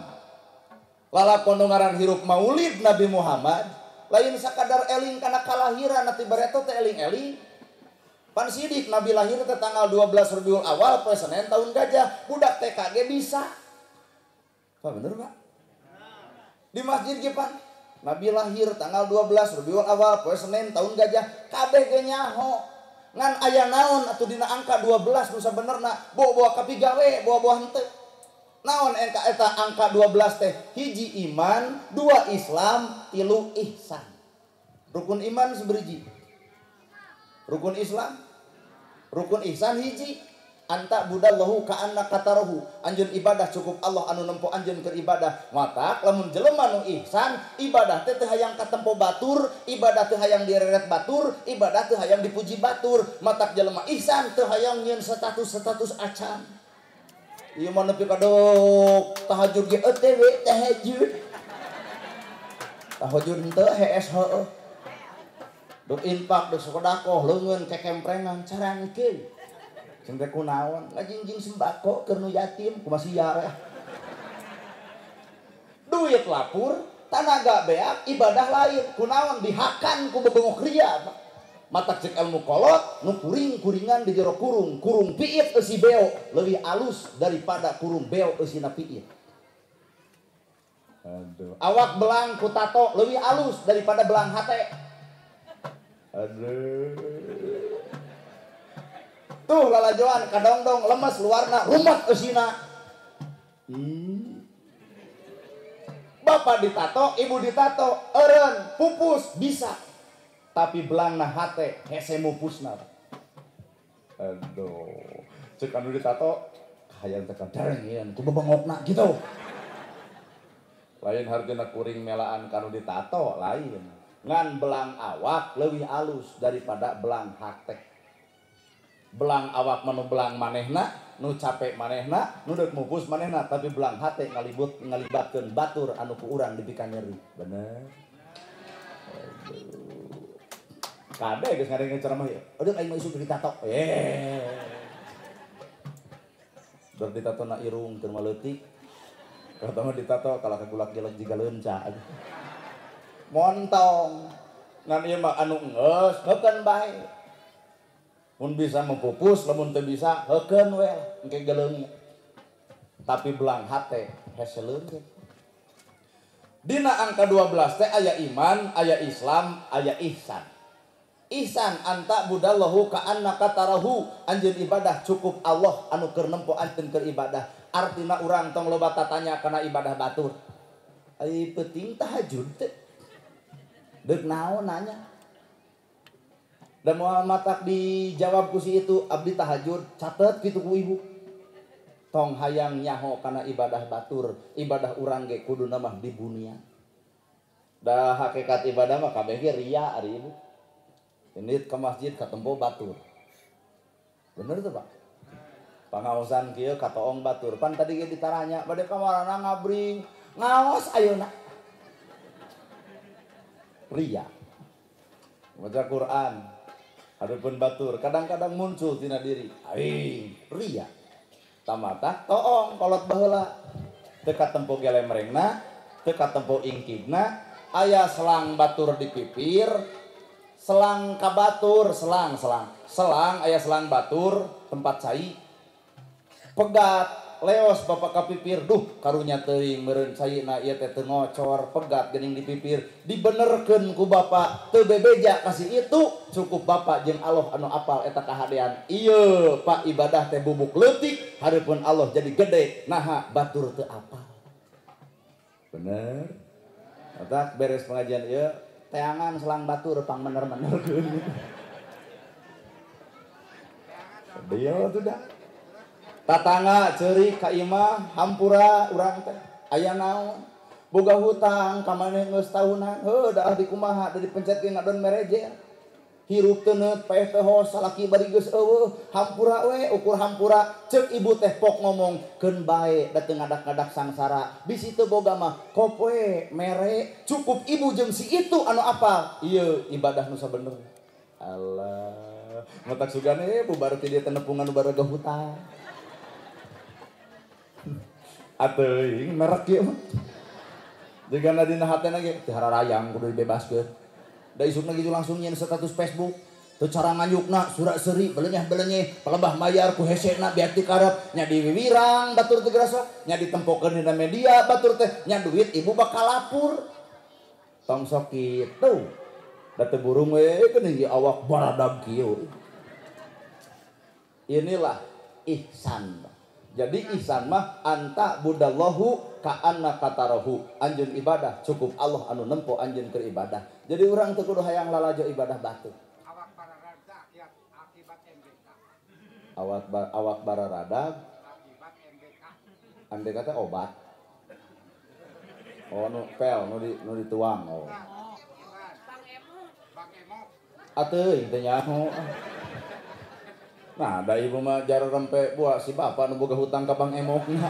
lalakon ngaran hirup maulid Nabi Muhammad lain sakadar eling karena kalahiran nanti bareto teh eling-eling. Pan sidik Nabi lahir ke tanggal 12 Rabiul Awal poe Senin tahun gajah. Budak TKG bisa. Pak bener Pak? Di masjid Gipan Nabi lahir tanggal 12 Rabiul Awal poe Senin tahun gajah kabeh ge nyaho. Ngan aya naon atuh dina angka 12 nu sabenerna bawa-bawa kapigawe bawa-bawa henteu. Naon engka eta angka 12 teh? Hiji iman dua Islam tilu ihsan. Rukun iman seberiji. Rukun Islam rukun ihsan hiji anta budallahu ka anna katarahu anjeun ibadah cukup Allah anu nempo anjeun keur ibadah mata lamun jelema nu ihsan ibadah teh teu hayang katempo batur ibadah teu hayang direret batur ibadah teu hayang dipuji batur mata jelema ihsan teu hayang nyeun status-status acan Iya mana nepi kadok tahajud ge ETW tahajud. Tahajud henteu HS heueuh. Duk infak duk sedekah leungeun kekemprengan carangkeun. Teh kunaon? Ngajingjing sembako nu yatim kumaha siar ya. Duit lapur, tanaga beak, ibadah lain. Kunaon dihakan ku bebengok ria mata cek ilmu kolot nu kuring kuringan di jero kurung kurung piit esi beo lebih alus daripada kurung beo esi na piit aduh awak belang kutato lebih alus daripada belang hate aduh tuh lalajoan kadongdong lemes luarna rumat esina hmm. bapak ditato ibu ditato eren pupus bisa. Tapi belangna hate hese mupusna aduh cek anu ditato hayang tekan derengian ku bebengokna gitu. Lain hargana kuring melaan kanu ditato lain. Ngan belang awak lebih halus daripada belang hate belang awak menu belang manehna nu capek manehna nu dek mupus manehna tapi belang hate ngalibut ngalibatkeun batur anu ku urang dipikan nyeri bener. Kabeh geus ngareng ceramah ya. Aduh aing mah isu ditato. Eh. Ber ditato na irung keur maleutik. Kalau mah ditato kalau kagulak jelek jiga leunca. Montong. Ngan ieu mah anu geus heukeun bae. Mun bisa mempupus, lamun teu bisa heukeun we engke geleung. Tapi belang hate hese leungit. Dina angka 12 teh aya iman, aya Islam, aya ihsan. Ihsan anta budallahu ka annaka tarahu anjeun ibadah cukup Allah anu keur nempo anjeun keur ibadah artina urang tong loba tatanya kana ibadah batur ai penting tahajud teh deuk naon nanya dan matak dijawab ku si itu abdi tahajud catet gitu ku ibu. Tong hayang nyaho karena ibadah batur ibadah urang ge kudu nama di bunia dah hakikat ibadah mah kabeh ge ria ari ibu. Ini ke masjid ke tempo batur. Bener tuh pak? Pengawasan kieu katoong batur. Pan tadi ge ditaranya bade kamarana ngabring ngawas ayeuna. Ria baca Quran adapun batur kadang-kadang muncul tina diri. Aing ria. Tamata toong kolot baheula teka tempo gelemrengna teka tempo ingkibna aya selang batur di pipir selang kabatur selang selang. Selang aya selang batur tempat cai. Pegat leos bapak kapipir. Duh karunya sayeuna ieu teh teu ngocor pegat geuning di pipir. Ku bapak teu bebeja kasih itu cukup bapak jeung Allah anu apal eta kahadean. Ieu pak ibadah teh bubuk leutik hareupeun Allah jadi gede. Naha batur teu apal. Bener. Eta beres pengajian ieu. Teangan selang batur pang bener-benerkeun (laughs) dia tuh dah tatangga ceri Kaimah hampura urang teh. Aya naon? Boga hutang ka maneh geus tahunan. Heuh da di kumaha da dipencet ke ngadon mereje. Hirup teuneut paeh teh hos salaki bari geus eueuh hampura we ukur hampura. Ceuk ibu teh pok ngomong keun bae da teu ngadak-ngadak sangsara. Bisi teu boga mah kop we mere cukup ibu jeung si itu anu apa ieu ibadah nu sabener Allah matak sugane eh, bubar ti dia tenepungan baru ke hutang. Atuh, merek ieu mah. Jika dina hatena ge teu hararayang kudu dibebaskeun. Da isukna gitu langsung nyeun status Facebook. Teu cara nganyukna surat seri belenyeh-belenyeh pelebah mayar ku hesena biar dikarep nya di wiwirang batur teh grasok nya ditempokeun dina media batur teh nya duit ibu bakal lapur. Tong sok kitu. Da teu burung we geuning awak baradag kieu. Inilah ihsan. Jadi ihsan mah anta budallahu ka anna katarahu. Anjeun ibadah cukup Allah anu nempo anjeun keur ibadah. Jadi urang teu kudu hayang lalajo ibadah batu. awak para rada ya akibat MBK Awak ba, awak bararadag akibat MBK kata obat. Oh nu pel nu di nu dituang oh. Bang Emo Atuh teh nyaho. Nah, da ibu mah jar rempe buah si bapak nu boga hutang ka Bang Emokna.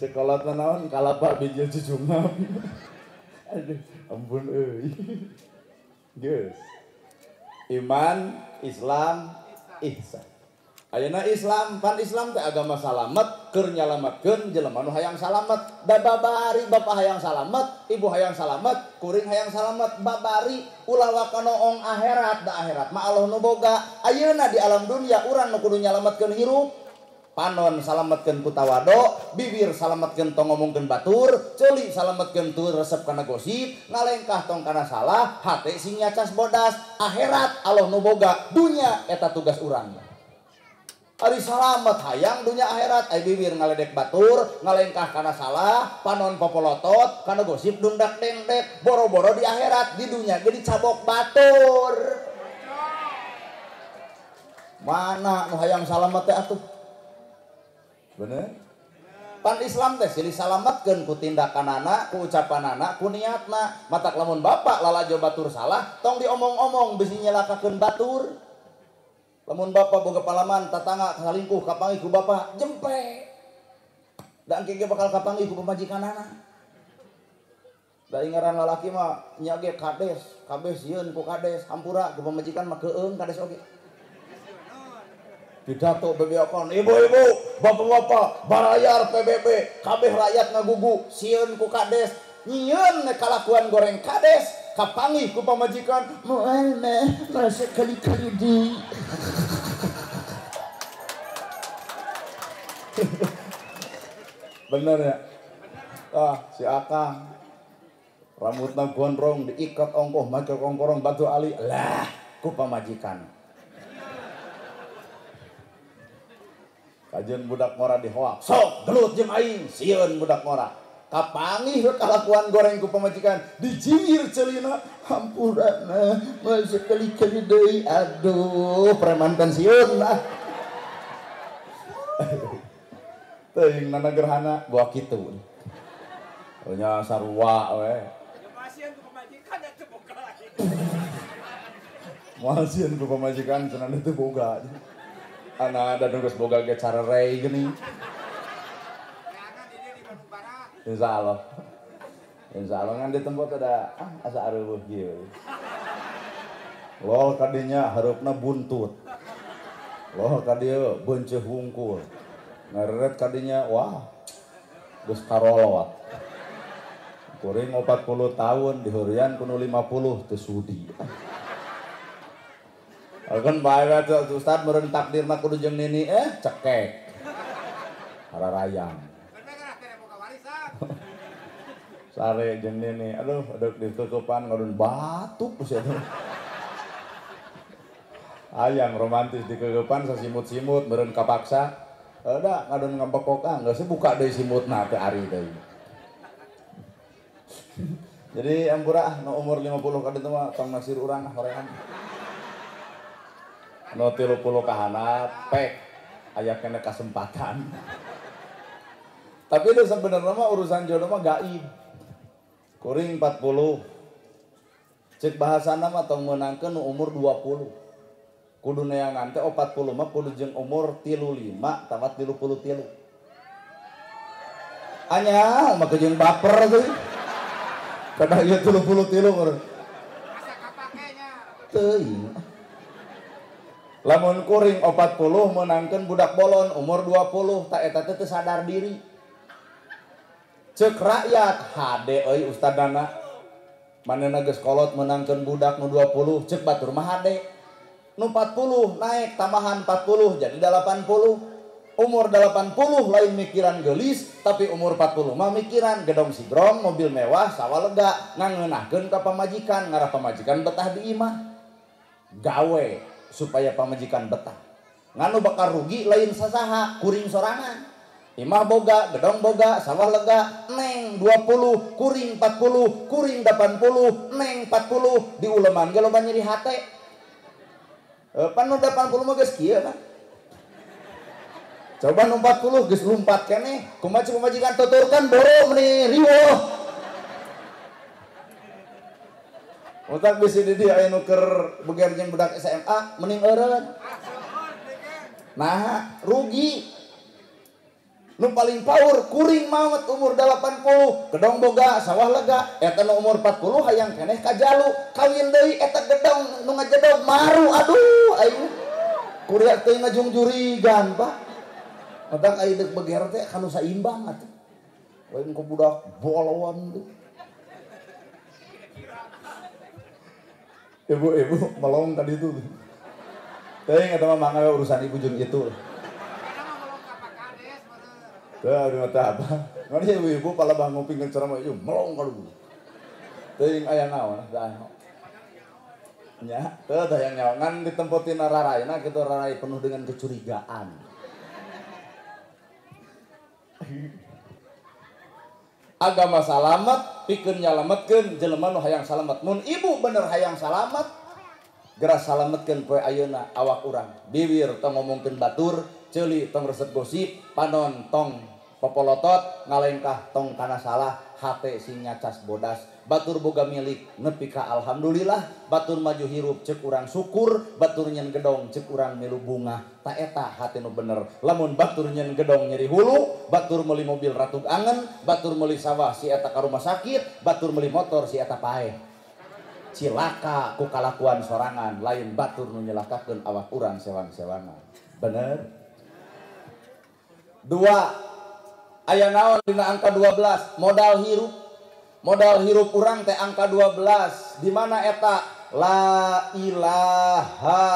Sekolah naon kalapa bijil cucungna. Aduh, ampun euy. Geus. Iman, Islam, ihsan. Ayeuna Islam pan Islam teh agama salamet keur nyalametkeun jelema nu hayang salamet. Da babari bapa hayang salamet ibu hayang salamet kuring hayang salamet babari ulah wakana ong akhirat da akhirat mah Allah nu boga. Ayeuna di alam dunia urang nu kudu nyalametkeun hirup. Panon salametkeun putawado bibir salametkeun tong ngomongkeun batur ceuli salametkeun tur resep kana gosip ngalengkah tong kana salah hate sing nyacas bodas. Akhirat Allah nu boga dunya eta tugas urang. Ari salamet hayang dunya akhirat. Ai bibir ngaledek batur ngalengkah kana salah panon popolotot kana gosip dundak dengdek. Boro-boro di akhirat di dunya jadi cabok batur. Mana nu hayang salamet teh atuh? Bener? Pan Islam teh silih salametkeun ku tindakanana ku ucapanana ku niatna. Matak lamun bapak lalajo batur salah tong diomong-omong bisi nyelakakeun batur lamun bapak boga palaman tatangga salingkuh kapangi ku bapak jempe. Dan kege bakal kapangi ku pemajikanana da ingaran lalaki mah nya ge kades kabeh sieun ku kades hampura ku pemajikan mah kades oge. Pidato bebeokon ibu-ibu bapak-bapak barayar PBB kabeh rakyat ngagugu sieun ku kades nyieun kalakuan goreng kades kapangi ku pamajikan. Moal mah masa kali-kali di. (laughs) Bener ya? Ah si akang. Rambutna gondrong diikat ongkoh make kongkorong batu ali. Lah ku pamajikan. Kajian budak ngora di hoak. Sok gelut jeung aing. Sieun budak ngora kapangih kalakuan goreng ku pamajikan dijiwir celina. Hampurana masih kali-kali deui aduh preman pensiun lah (laughs) teuing nana gerhana bawa kitu. Nya sarua we. Pasien ku pemajikan terbuka lagi. (laughs) Masieun ku pamajikan cenah teu boga anak ada nugas boga ge cara rei geuning Jangan ini di Bandung Barat. Insya Allah. Insya Allah kan di tempat ada ah, asa areueuh gitu. Lol kadinya buntut. Lol kadieu beunceuk hungkul. Ngeret kadinya wah geus karolot. Kuring 40 tahun dihurian kuno 50 teu sudi. Akan bae tuh Ustaz meureun takdirna kudu jeung nini eh cekek. Hararayang kan akhirnya buka warisan. Sare jeung nini aduh aduh ditutupan ngadun batuk sia teh (laughs) ayang romantis di kegepan sasimut-simut meureun kapaksa. Ada ngadun ngabekok ah geus buka deui simutna teh ari deui (laughs) jadi ampura ah nu umur 50 ka ditu mah tong naksir urang hoream. Nu 30 ka handap pek. Aya kene kasempatan. (laughs) Tapi itu sebenarnya mah urusan jodoh mah gaib kuring 40 cek bahasana mah tong meunangkeun nu umur 20 kudu neangan teh 40 mah kudu jeung umur 35 tamat 33 anya mah jeung baper tuh kada ieu 33 meureun Masa kapakenya. teuing. Lamun kuring 40 menangkan budak bolon umur 20 tak eta teh sadar diri cek rakyat. Hade euy ustadana manehna geus kolot menangkan budak nu 20 cek batur mah hade. Nu 40 naik tambahan 40 jadi 80 umur 80 lain mikiran gelis tapi umur 40 mah mikiran. Gedong sigrong mobil mewah sawah lega. Ngangeunahkeun ka pamajikan ngarah pamajikan betah di imah. Gawe supaya pamajikan betah. Nganu bakal rugi lain sasaha kuring sorangan imah boga gedong boga sawah lega neng 20 kuring 40 kuring 80 neng 40 di uleman ge loba nyeri hate Eh, pan nu 80 mah geus kieu kan coba nu 40 geus lumpat keneh kumaha cik pamajikan tuturkan boro meni riweuh Utak bisi di dia aya nu keur beger jeung budak SMA mending eureun. Nah, rugi. Nu paling power kuring mamet umur 80, gedong boga sawah lega, eta nu umur 40 hayang keneh ka jalu, kawin deui eta gedong nu ngajedog maru aduh aing. Kuria teh ngajung jurigan, Pak. Utak aya deuk beger teh kanu saimbang atuh. Lain ku budak bolon tuh. Ibu-ibu melong tadi itu. Tapi nggak tahu mangga urusan ibu jeung itu. Karena mah belum kapakades Tuh, aduh mata apa? Mana ibu-ibu pala bang nguping ceramah itu melong kalau dulu. Tapi ayah naon, dah. Ya, tuh dah yang nyawa ngan ditempotin rarai, nah gitu rarai penuh dengan kecurigaan. Agama salamet, pikeun nyalametkeun jelema nu hayang salamet. Mun ibu bener hayang salamet, geras salametkeun poe ayeuna awak urang. Bibir tong batur, ceuli tong resep gosip, panon tong popolotot, ngalengkah tong kana salah, hate sing nyacas bodas. Batur boga milik nepi ka alhamdulillah, batur maju hirup cek urang syukur, batur nyen gedong cek urang milu bunga. Ta eta hati nu bener. Lamun batur nyen gedong nyeri hulu, batur meuli mobil ratug angen, batur meuli sawah si eta ka rumah sakit, batur meuli motor si eta pae. cilaka ku kalakuan sorangan lain batur nu nyelakakeun awak urang sewang-sewangan bener dua aya naon dina angka 12 modal hirup modal hirup urang teh angka 12 di mana eta? La ilaha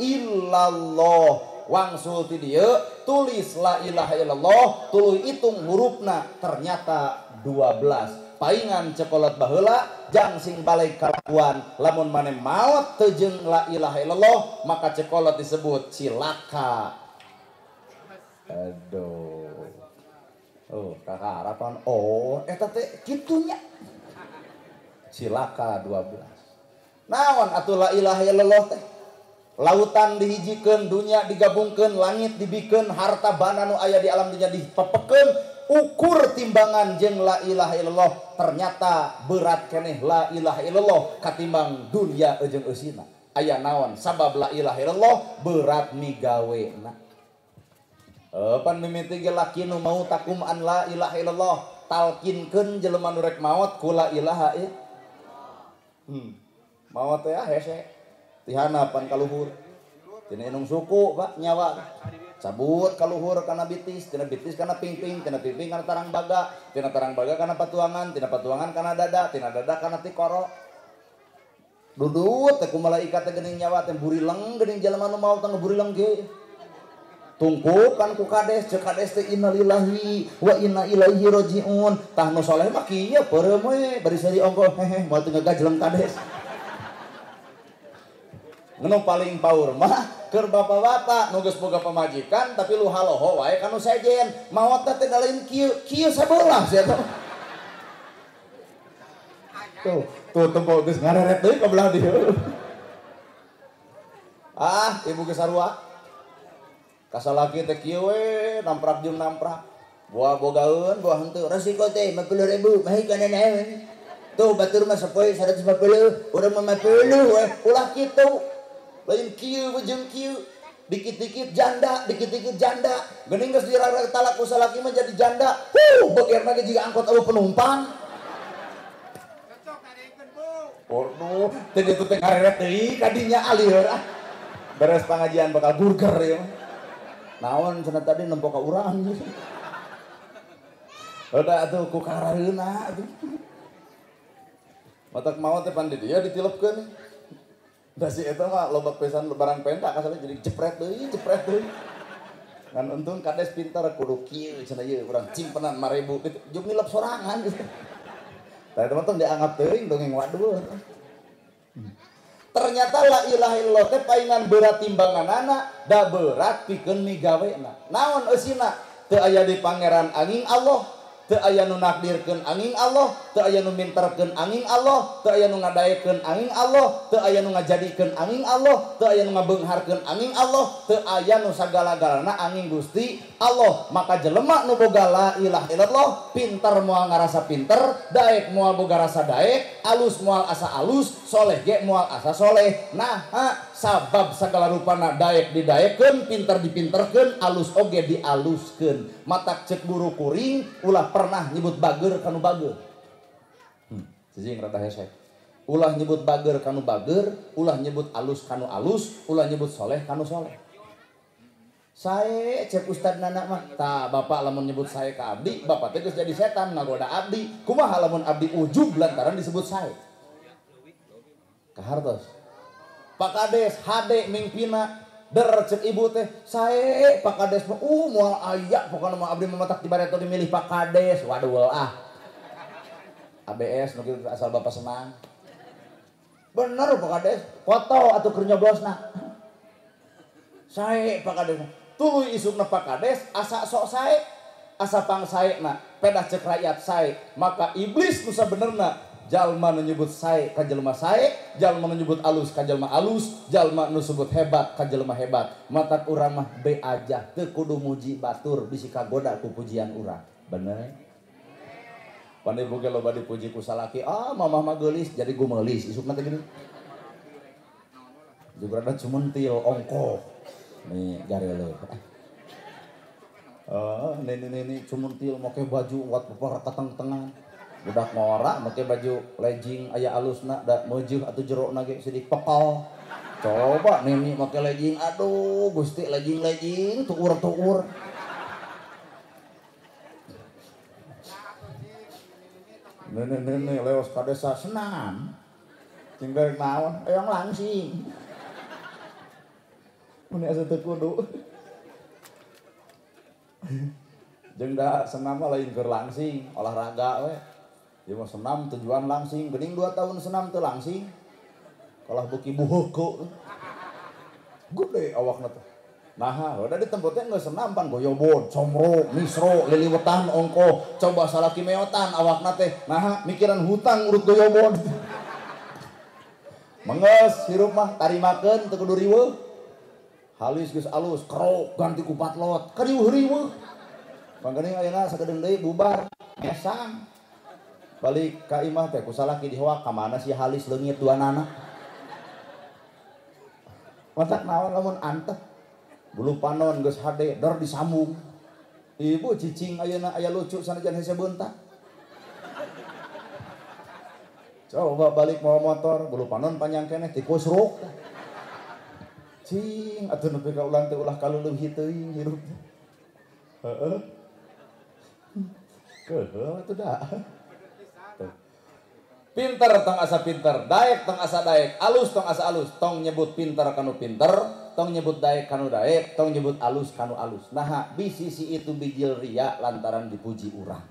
illallah. Wangsul ti dieu tulis la ilaha illallah tuluy hitung hurufna ternyata 12 paingan cekolot baheula jang sing balik kalakuan. Lamun mane maot teu jeung la ilaha illallah maka cekolot disebut cilaka aduh oh kakak harapan. Oh eta teh kitunya silaka 12 naon atuh la ilaha illallah teh? Lautan dihijikeun dunia digabungkeun langit dibikin harta bana nu aya di alam dunia dipepekeun ukur timbangan jeung la ilaha illallah. Ternyata berat keneh la ilaha illallah katimbang dunia jeung eusina. Aya naon sabab la ilaha illallah? Berat migawena Eh, pan mimiti laki mau takum an la ilaha illallah talkinkeun jelema nu rek maot ku la ilaha ill hmm. maot teh hese tihana pan kaluhur. Tina inung suku pak nyawa. Cabut kaluhur kana bitis tina bitis kana pingping tina pingping kana tarang baga tina tarang baga kana patuangan tina patuangan kana dada tina dada kana tikoro. Dudut teh ku malaikat teh geuning nyawa teh burileng geuning jelema nu maot teh burileng ge tungkukan ku kades cek kades teh innalillahi wa inna ilaihi rajiun. Tah nu saleh mah kieu peureum we bari sari ongko hehe moal teu ngagajleng kades. Nu paling paur mah keur bapak-bapak nu geus boga tapi lu haloho wae kanu sejen. Maot teh teh lain kieu kieu sabelah sia tuh tuh tuh tempo geus ngareret deui ka belah dieu. Ah ibu geus sarua kasalaki teh kieu we namprak jeung namprak. Buah bogaeun buah henteu. Resiko teh 50.000 mah kana naon tuh batur mah sapoe 150 urang mah 50 we ulah kitu. Lain kieu jeung kieu. Dikit-dikit janda dikit-dikit janda. Geuning geus dirarek talak ku salaki mah jadi janda. Huh begerna ge jiga angkot anu penumpang. Waduh, teh ditu teh ngareret deui kadinya alir ah. Beres pengajian bakal burger ya. Naon cenah tadi nempok ka urang. Udah atuh ku karareuna atuh. Matak mau teh pan di dia ditilepkeun. Da si eta mah loba pisan barang penta kasana jadi jepret deui, jepret deui. Kan untung kades pintar kudu kieu cenah ieu urang cimpenan 5000 gitu. Juk nilep sorangan gitu. Tadi teman-teman dianggap teuing dongeng waduh. ternyata la ilaha illallah teh paingan berat timbangan anak da berat pikeun migawe na naon eusina teu aya di pangeran angin Allah teu aya nu nakdirkeun angin Allah teu aya nu angin Allah, teu aya nu ngadaekeun angin Allah, teu aya nu ngajadikeun angin Allah, teu aya nu ngabeungharkeun angin Allah, teu aya nu sagala-galana angin Gusti Allah. Maka jelema nu boga la ilaha illallah, pinter moal ngarasa pinter, daek moal boga rasa daek, alus moal asa alus, soleh ge moal asa soleh. Nah, ha, sabab segala rupana daek didaekeun, pinter dipinterkeun, alus oge dialuskeun. Matak cek guru kuring, ulah pernah nyebut bager kanu bager. Hmm, sijing rada hese. Ulah nyebut bager kanu bager, ulah nyebut alus kanu alus, ulah nyebut soleh kanu soleh. Saya cek Ustad Nana mah, tak bapak lamun nyebut saya ke abdi, bapak teh geus jadi setan ngagoda abdi. Kumaha lamun abdi ujub lantaran disebut saya. Kahartos. Pak Kades, hade mingpina, der cek ibu teh, saya Pak Kades uh moal aya pokoknya mah abdi mematak di bareto dimilih Pak Kades. Waduh ah. ABS kitu asal bapak senang. Bener Pak Kades, foto atuh keur nyoblosna. Sae Pak Kades. Tuluy isukna Pak Kades asa sok sae, asa pang sae na, pedah cek rakyat sae. Maka iblis nu sabenerna jalma nu nyebut sae ka sae, jalma nu nyebut alus ka alus, jalma nu sebut hebat ka jelema hebat. Mata urang mah be aja, teu kudu muji batur bisi kagoda ku pujian urang. Bener? Pandai boga loba dipuji ku salaki, ah mamah mah geulis jadi gumelis isukna teh gini. Juga ada cumentil ongkoh. Nih garele. Oh, nini nini cumentil make baju wat pepar kateng tengan. Budak ngora make baju legging aya alusna da meujuh atuh jerona ge sidik pepal. Coba nini make legging, aduh Gusti legging legging tuur tuur. Nene nene leos ka desa senam. Cing derek naon? Eyang langsing. Mun asa teu kudu. Da senam lain keur langsing, olahraga we. Ieu mah senam tujuan langsing, geuning 2 tahun senam teu langsing. Kalah beuki buheuku. Gede awakna teh. Nah, udah di tempatnya nggak senampan goyobot, comro, misro, liliwetan, ongko, coba salah kimeotan, awak nate, nah mikiran hutang urut goyobot. (laughs) Menges, hirup mah tarimakeun teu kudu riweuh. Halis geus alus, kerok ganti ku patlot, kariweuh-riweuh. Panggening ayeuna sakedeung deui bubar, mesang. Balik ka imah teh ku salaki dihoak si halis leungit dua nana. Matak naon lamun antep. Bulu panon geus hade, dor disambung. Ibu cicing ayeuna aya lucu sanajan hese beuntak. Coba balik mau motor, bulu panon panjang keneh tikus ruk. Cing, atuh nepi ka ulang teh ulah kaluluhi teuing hirup. Heeh. Keuheuh atuh da. Pinter tong asa pinter, daek tong asa daek, alus tong asa alus, tong nyebut pinter kanu pinter, tong nyebut daek kanu daek, tong nyebut alus kanu alus. Nah, bisisi itu bijil ria lantaran dipuji urang.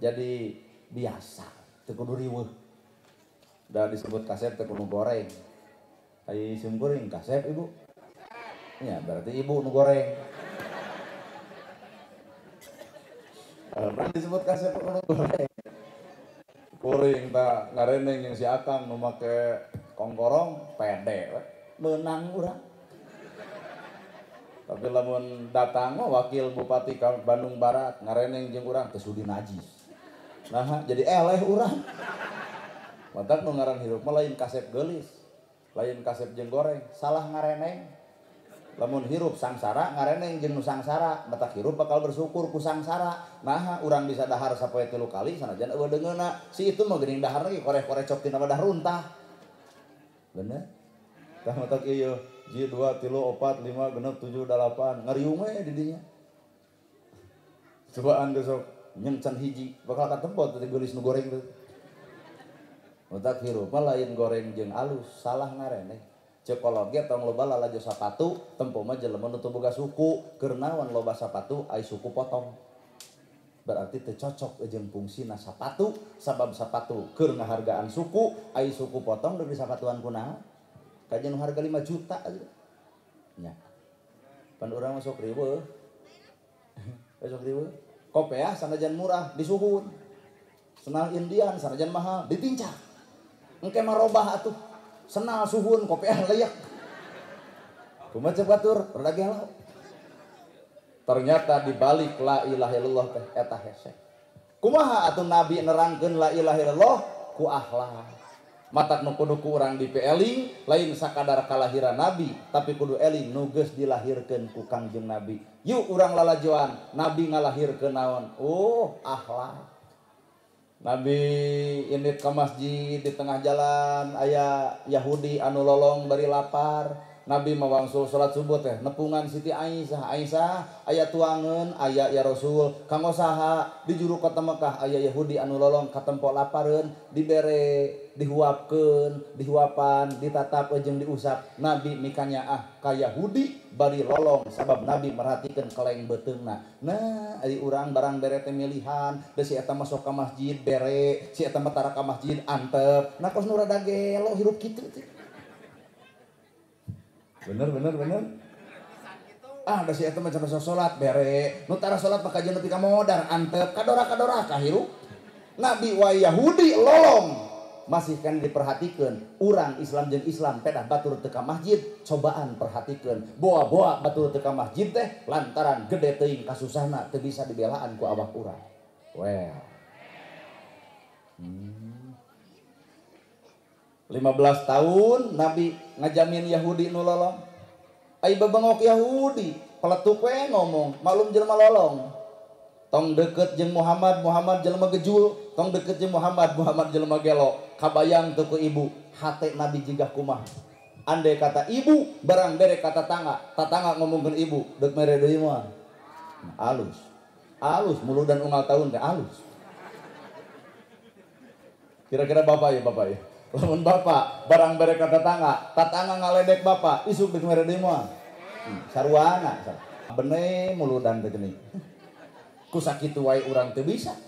Jadi biasa, teu kudu riweuh. Da disebut kasep teu kudu goreng. Ai sim goreng kasep ibu. Ya, berarti ibu nu goreng. Berarti disebut kasep teu kudu goreng. Kuring tak ngareneng yang si Akang nu make kongkorong pede. Menang urang. Tapi lamun datang mah wakil Bupati Bandung Barat ngareneng jeung urang teu sudi najis. Nah, jadi eleh urang. Mantak nu ngaran hirup mah lain kasep geulis. Lain kasep jeung goreng, salah ngareneng. Lamun hirup sangsara ngareneng jeung nu sangsara, matak hirup bakal bersyukur ku sangsara. Nah, urang bisa dahar sapoe tilu kali sanajan eueuh deungeuna. Si itu mah geuning dahar lagi koreh-koreh cok tina wadah runtah. Bener? Tah matak ieu ji 2 3 4 5 6 7 8 ngariung we di dinya. Cobaan geus sok nyencan hiji bakal katempot tadi geulis nu goreng teh. Matak hirup mah lain goreng jeung alus, salah ngareneng. Cekologe tong loba lalajo sapatu, tempo mah jelema nu boga suku, keur naon loba sapatu ai suku potong. Berarti teu cocok jeung fungsina sapatu, sabab sapatu keur ngahargaan suku, ai suku potong dari sapatuan kunaon? Kajian harga 5 juta aja. Nya. Pan urang masuk riweuh. Besok riweuh. Kopiah sanajan murah disuhun. Senal Indian sanajan mahal ditincak. Engke mah robah atuh. Senal suhun kopiah layak. Kumaha cek batur, rada gelo. Ternyata di balik la ilaha illallah teh eta hese. Kumaha atuh nabi nerangkeun la ilaha illallah ku akhlak. mata kudu ku orang di peling lain sakadar kalahiran nabi tapi kudu eling nuges dilahirkan ku kangjeng nabi. Yuk orang lalajuan nabi ngalahir ke naon? Oh akhlak. Nabi ini ke masjid di tengah jalan ayah Yahudi anu lolong bari lapar. Nabi mawangsul salat subuh teh nepungan Siti Aisyah Aisyah ayat tuangan ayat ya Rasul. Kanggo saha di juru kota Mekah ayah Yahudi anu lolong katempo laparan dibere dihuapkeun dihuapan ditatap jeung diusap. Nabi mikanya ah ka Yahudi bari lolong sabab Nabi merhatikan keleng beteungna nah ari urang barang bere teh milihan da si eta masuk ka masjid bere si eta mah tara ka masjid antep. Nah kos nu gelo hirup kitu bener bener bener. Ah da si eta mah salat bere. Nu tara salat mah kajian nepi modar antep. Kadora kadora ka hirup. Nabi wa Yahudi lolong masih kan diperhatikan. Urang Islam jeung Islam pedah batur teka masjid cobaan perhatikan. Boa-boa batur teka masjid teh lantaran gede teuing kasusahna teu bisa dibelaan ku awak urang. Well. Hmm. 15 tahun Nabi ngajamin Yahudi nu lolong. Ai babengok Yahudi peletuk ngomong malum jelema lolong tong deket jeung Muhammad Muhammad jelema gejul. Tong deket jeung Muhammad Muhammad jelema gelo. Kabayang tuh ke ibu hati Nabi jigah kumah andai kata ibu barang bere kata tangga. Tatangga ngomongin ibu dek mere deui alus. Alus mulu dan unggal tahun teh alus. Kira-kira bapak ya bapak ya? Lamun bapak barang bere kata tangga tatangga ngaledek bapak isuk dek mere deui mah. Hmm, sarwana bener mulu dan teh kusakitu wae urang teu bisa.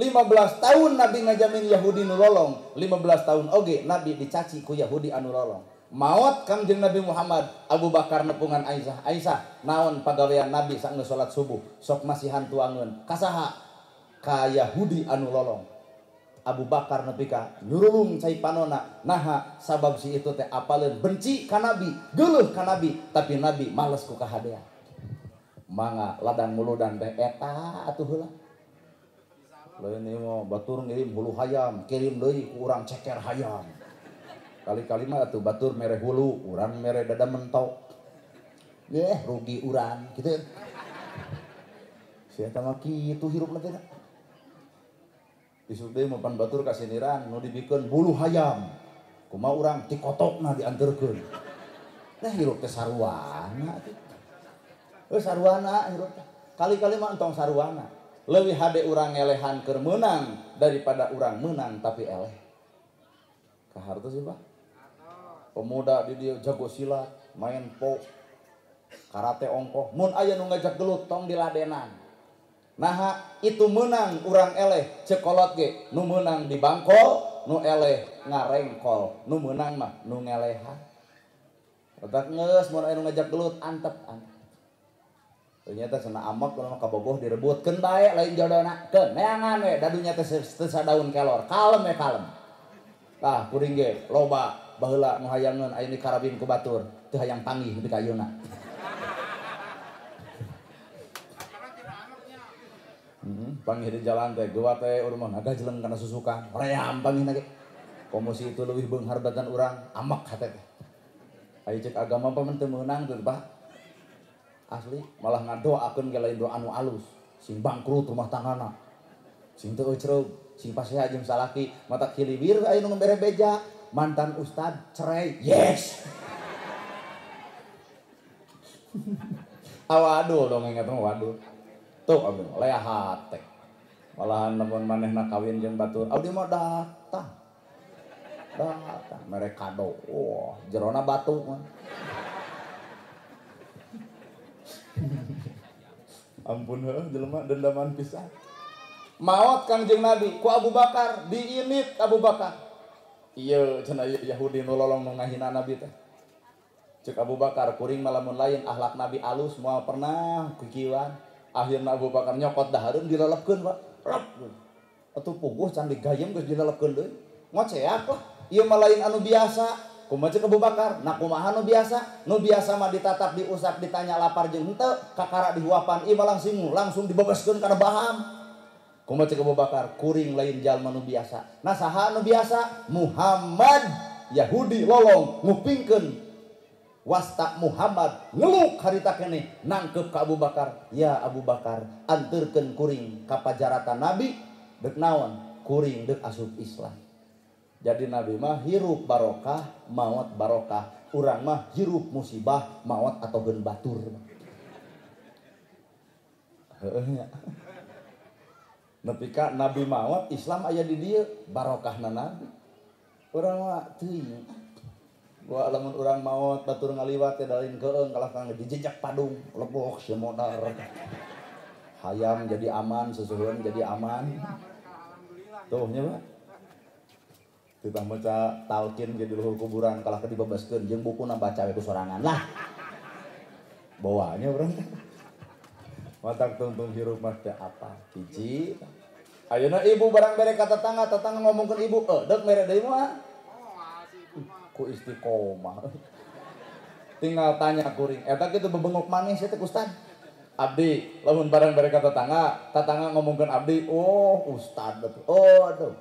15 tahun Nabi ngajamin Yahudi nu lolong. 15 tahun oge Nabi dicaci ku Yahudi anu lolong. Maut kangjeng Nabi Muhammad Abu Bakar nepungan Aisyah. Aisyah naon pagawean Nabi sang salat subuh? Sok masihan tuangeun kasaha? Ka Yahudi anu lolong. Abu Bakar nepi ka nyurulung cai panona. Naha sabab si itu teh apaleun benci ka Nabi geuleuh ka Nabi tapi Nabi males ku kahadean manga ladang mulu dan beeta atuh heula. Lain mau batur ngirim hulu hayam kirim deui ku urang ceker hayam. Kali-kali mah atuh batur mere hulu urang mere dada mentok Yeh, rugi urang gitu si eta mah kitu hirup teh isuk deui mapan batur ka siniran nu dibikeun bulu hayam. Kumaha urang ti nah dianterkeun nah hirup teh saruana atuh. Eh, sarwana kali-kali mantong sarwana. Lebih hade urang ngelehan ke menang daripada urang menang tapi eleh. Keharta sih Pak. Pemuda di dia jago silat main po karate ongkoh. Mun aya nu ngajak gelut tong di ladenan nah itu menang urang eleh cekolot ge. Nu menang di bangkol nu eleh ngarengkol. Nu menang mah nu ngelehan Otak nges, nu ngajak gelut, antep, antep. Ternyata sana amak kalau kabogoh direbutkeun bae lain jodona keun neangan we. Dadunya teh sadaun kelor. Kalem ya kalem. Tah kuring ge loba baheula nu hayangeun aya karabin ku batur. Teu hayang panggih nepi ka ayeuna Hmm, panggih di jalan teh gua teh urang mah jeleng kana susukan ream panggih ge komosi itu lebih beunghar badan urang. Amak hate teh. Aya cek agama apa teu meunang Pak asli malah ngadoakeun ge lain doa anu alus. Sing bangkrut rumah tanggana. Sing teu eucreug sing paseha jeung salaki mata kilibir aya nu ngembere beja. Mantan ustad cerai yes! (laughs) Awaduh dong ingat waduh tuh abis leah hati malahan namun maneh nak kawin jeung batu abdi mau datang. Datang mereka kado. Wah jerona batu mah ampun heuh jelema dendaman pisan maot kangjeng nabi ku Abu Bakar diinit Abu Bakar. Iya cenah Yahudi nu lolong nabi teh. Cek Abu Bakar kuring malamun lain akhlak nabi alus moal pernah kikiwan akhirna Abu Bakar nyokot dahareun dilelepkeun Pak. Rap atuh puguh can digayem geus dilelepkeun deui. Ngoceak lah ieu mah lain anu biasa kumaha cek Abu Bakar. Nah kumaha nu biasa. Nu biasa mah ditatap diusap ditanya lapar jeung henteu kakara dihuapan ieu mah langsung langsung dibebaskeun kana baham. Kumaha cek Abu Bakar kuring lain jalma nu biasa. Nah saha nu biasa? Muhammad Yahudi lolong ngupingkeun. Wasta Muhammad ngeluk harita kene nangkep ke Abu Bakar. Ya Abu Bakar anturkeun kuring ka pajaratan Nabi dek naon? Kuring dek asup Islam jadi Nabi mah hirup barokah maut barokah. Urang mah hirup musibah maut atau gen batur. Heeh. Nepi ka nabi maut Islam aya di dia barokahna nabi. Urang mah teuing. Gua lamun urang maut batur ngaliwat teh dalin keung kalah kang dijejak padung lebok si modal hayam jadi aman sesuhun jadi aman. Tuh nya Pak kita maca talkin jadi luhur kuburan kalah ke dibebaskeun jeung buku baca we sorangan lah bawanya urang Matak tungtung hirup mah teh apa? Hiji. Ayeuna ibu barang bere ka tetangga, tetangga ngomongkeun ibu, "Eh, dek mere deui mah." Ku istiqomah. Tinggal tanya kuring, eta kitu bebengok manis eta Ustad. Abdi, lamun barang bere ka tetangga, tetangga ngomongkeun abdi, "Oh, Ustad." Oh, aduh.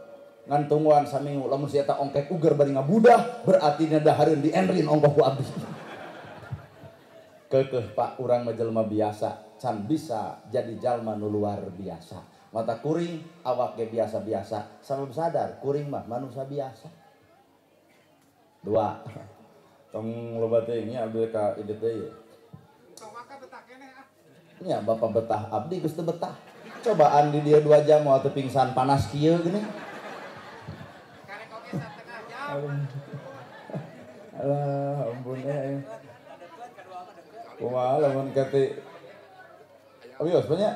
Ngantunguan saminggu lamun si eta ongkek uger bari ngabudah, berarti dahareun di enrin ongkoh ku abdi. (laughs) Kekeh Pak, urang mah jelema biasa. Can bisa jadi jalma nu luar biasa. Mata kuring awak ge biasa-biasa. Sama sadar kuring mah manusia biasa. Dua. (laughs) Tong loba teh ini abdi ka ide teh ya. Ya, bapak betah. Abdi geus betah. Cobaan di dia dua jam mau pingsan panas kieu gini. Alah, ampun eh. Kumaha lamun Oh iya sebenarnya.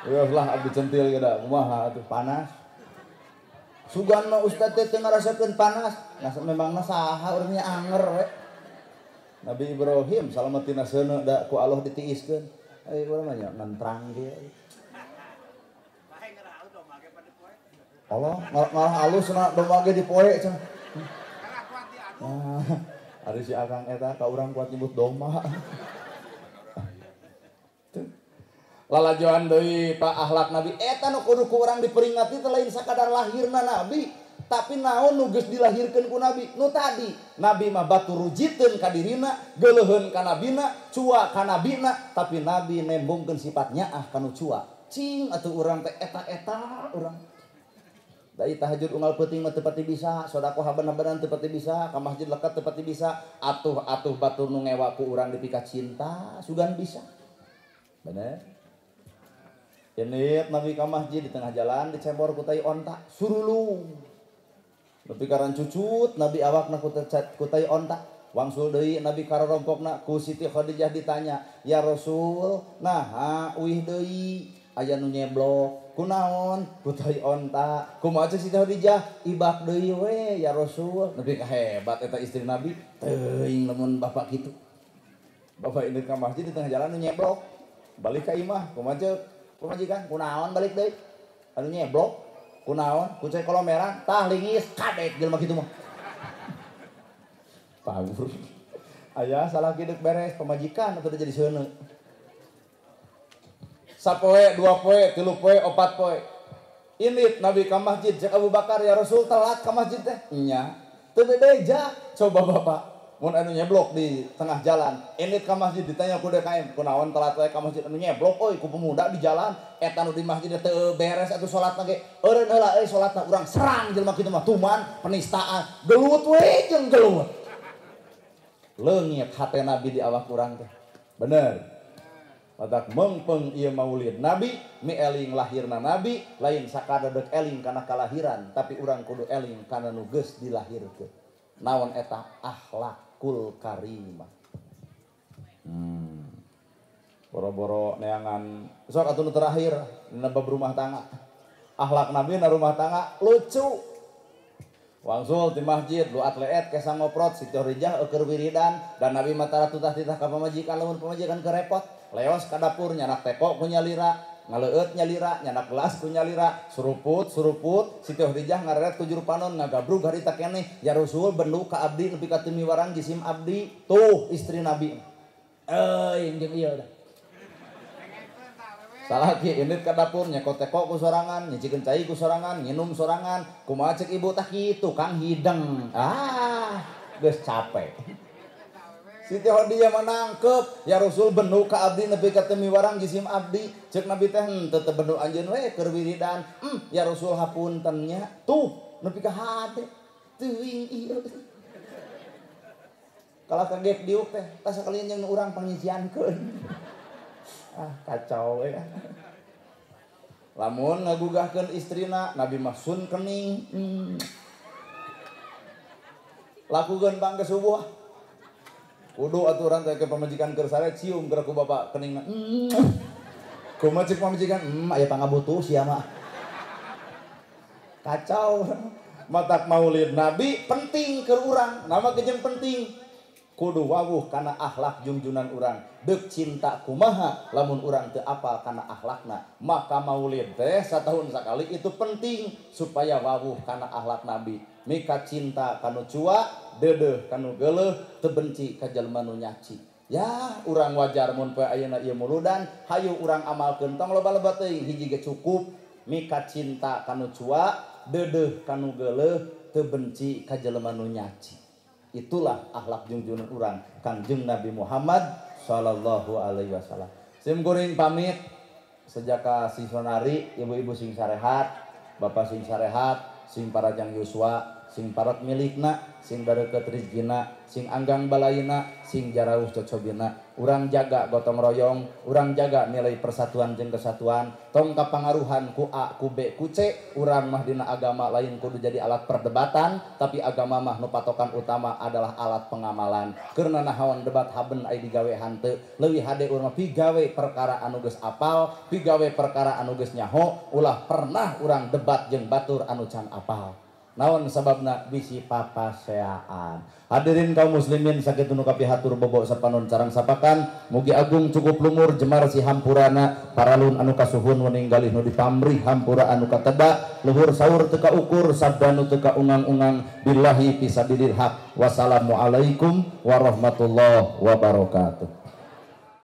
Iya lah abdi centil geda kumaha atuh panas. sugan mah ustad teh teu ngarasakeun panas nah memang mah saha urangnya anger we Nabi Ibrahim salamatina seuneu da ku Allah ditiiskeun ai urang mah nya nentrang ge Allah ngalah halus na domba ge dipoe cenah. Nah, hari si Akang eta ka urang kuat nyebut domba. Lalajoan deui Pak akhlak Nabi eta nu kudu ku urang diperingati teh lain sakadar lahirna Nabi, tapi naon nu geus dilahirkeun ku Nabi? Nu tadi, Nabi mah batu rujiteun ka dirina, geuleuheun ka nabina, cua ka nabina, tapi Nabi nembungkeun sifatnya ah kanu cua. Cing atuh urang teh eta-eta urang. Dari tahajud unggal penting mah tepati bisa, sodako haban-habanan tepati bisa, ka masjid lekat tepati bisa, atuh-atuh batur nu ngewa ku urang dipika cinta, sugan bisa. Bener? Ini Nabi ka masjid di tengah jalan dicebor ku tai onta, surulung. Nepi karan cucut, Nabi awakna ku te- ku tai onta. Wangsul deui Nabi karorompokna ku Siti Khadijah ditanya, "Ya Rasul, nah uih deui aya nu nyeblok." Kunaon? Ku tai onta. Kumaha cek Siti Khadijah? Ibak deui we ya Rasul. Ka hebat eta istri Nabi. Teuing lamun bapak kitu. Bapak ini ke masjid di tengah jalan nu nyeblok. Balik ke imah, kumaha cek? Kumajikan, kunaon balik deui? Anu nyeblok. Kunaon? Ku cek kolom merah, tah lingis kadek jelema kitu mah. Pawur. Ayah salah kiduk beres pemajikan atau jadi seuneu. Sapoe, dua poe, tilu poe, opat poe. Ini Nabi ke masjid, cek Abu Bakar ya Rasul telat ke masjid teh. Nya. Bebeja. Coba Bapak. Mun anu nyeblok di tengah jalan. Ini ke masjid ditanya ku DKM, kunaon telat ka masjid anu nyeblok euy ku pemuda di jalan. Eta di masjid teu beres atuh salatna ge. Eureun heula euy salatna urang serang jelema kitu mah tuman penistaan. Gelut we jeung gelut. Leungit hate Nabi di awak urang teh. Bener. Matak mengpeng ieu maulid Nabi, mi eling lahirna Nabi, lain sakadadek eling kana kalahiran, tapi urang kudu eling kana nu geus dilahirkeun. Naon eta akhlakul karimah. Hmm. Boro-boro neangan sok atuh nu terakhir dina bab rumah tangga. Akhlak Nabi na rumah tangga lucu. Wangsul di masjid lu atlet kesa ngoprot si Rijah keur wiridan dan Nabi matara tutah titah ka pamajikan lamun pamajikan kerepot leos ka dapur nyanak teko ku nyalira ngaleueut nyalira nyanak gelas ku nyalira suruput suruput si Rijah ngareret ku juru panon ngagabrug harita keneh ya Rasul bendu ka abdi nepi ka teu miwarang jisim abdi tuh istri Nabi euy jeung ieu dah Salah ki ini ke dapur nyekot teko ku sorangan, nyicikeun cai ku sorangan, nginum sorangan. Kumaha cek ibu tah kitu Kang hideng. Ah, geus capek. Siti Khadijah menangkep ya Rasul benu ka abdi nepi ka teu miwarang jisim abdi. Cek Nabi teh henteu teu benu anjeun we keur wiridan. Hmm, ya Rasul hapunten nya. Tuh, nepi ka hade. Teuing ieu. Kalau kaget diuk teh, tas sekalian jeung urang pangisiankeun. ah kacau ya lamun ngagugahkeun istrina Nabi mah sun kening hmm. lakukeun bangke subuh kudu aturan teh ke pamajikan keur sare cium geura ku bapak keningna hmm. kumaha cek pamajikan hmm aya pangabutuh sia mah. Kacau. Matak maulid Nabi penting ke urang nama kejeng penting. Kudu wawuh karena akhlak junjunan urang dek cinta kumaha lamun urang teu apal karena akhlakna. Maka maulid teh satahun sekali itu penting supaya wawuh karena akhlak nabi. Mika cinta kanu cua dedeh kanu geuleuh teu benci ka jalma nu nyaci. Ya urang wajar mun poe ayeuna ieu muludan hayu urang amalkeun tong loba-loba teuing hiji ge cukup. Mika cinta kanu cua dedeh kanu geuleuh teu benci ka jalma nu nyaci. Itulah akhlak junjunan orang kanjeng Nabi Muhammad Sallallahu Alaihi Wasallam. Sim kuring pamit. Sejak si sonari ibu-ibu sing sarehat bapak sing sarehat sing parajang Yuswa sing parat milikna sing dareket rizkina sing anggang balaina sing jarauh cocobina. Urang jaga gotong royong urang jaga nilai persatuan jeung kesatuan. Tong kapangaruhan ku A ku B ku C urang mah dina agama lain kudu jadi alat perdebatan tapi agama mah nu patokan utama adalah alat pengamalan. Karena nahawan debat haben ai digawe hante leuwih hade urang pigawe perkara anu geus apal pigawe perkara anu geus nyaho ulah pernah urang debat jeung batur anu can apal naon sababna? Bisi papaseaan hadirin kaum muslimin sakit nu kapihatur bobo sapanon carang sapakan mugi agung cukup lumur jemar si hampurana paralun anu kasuhun meninggalih nu dipamrih hampura anu kateba luhur sahur teka ukur sabda nu teka ungang-ungang billahi fisabilil haq. Wassalamualaikum warahmatullahi wabarakatuh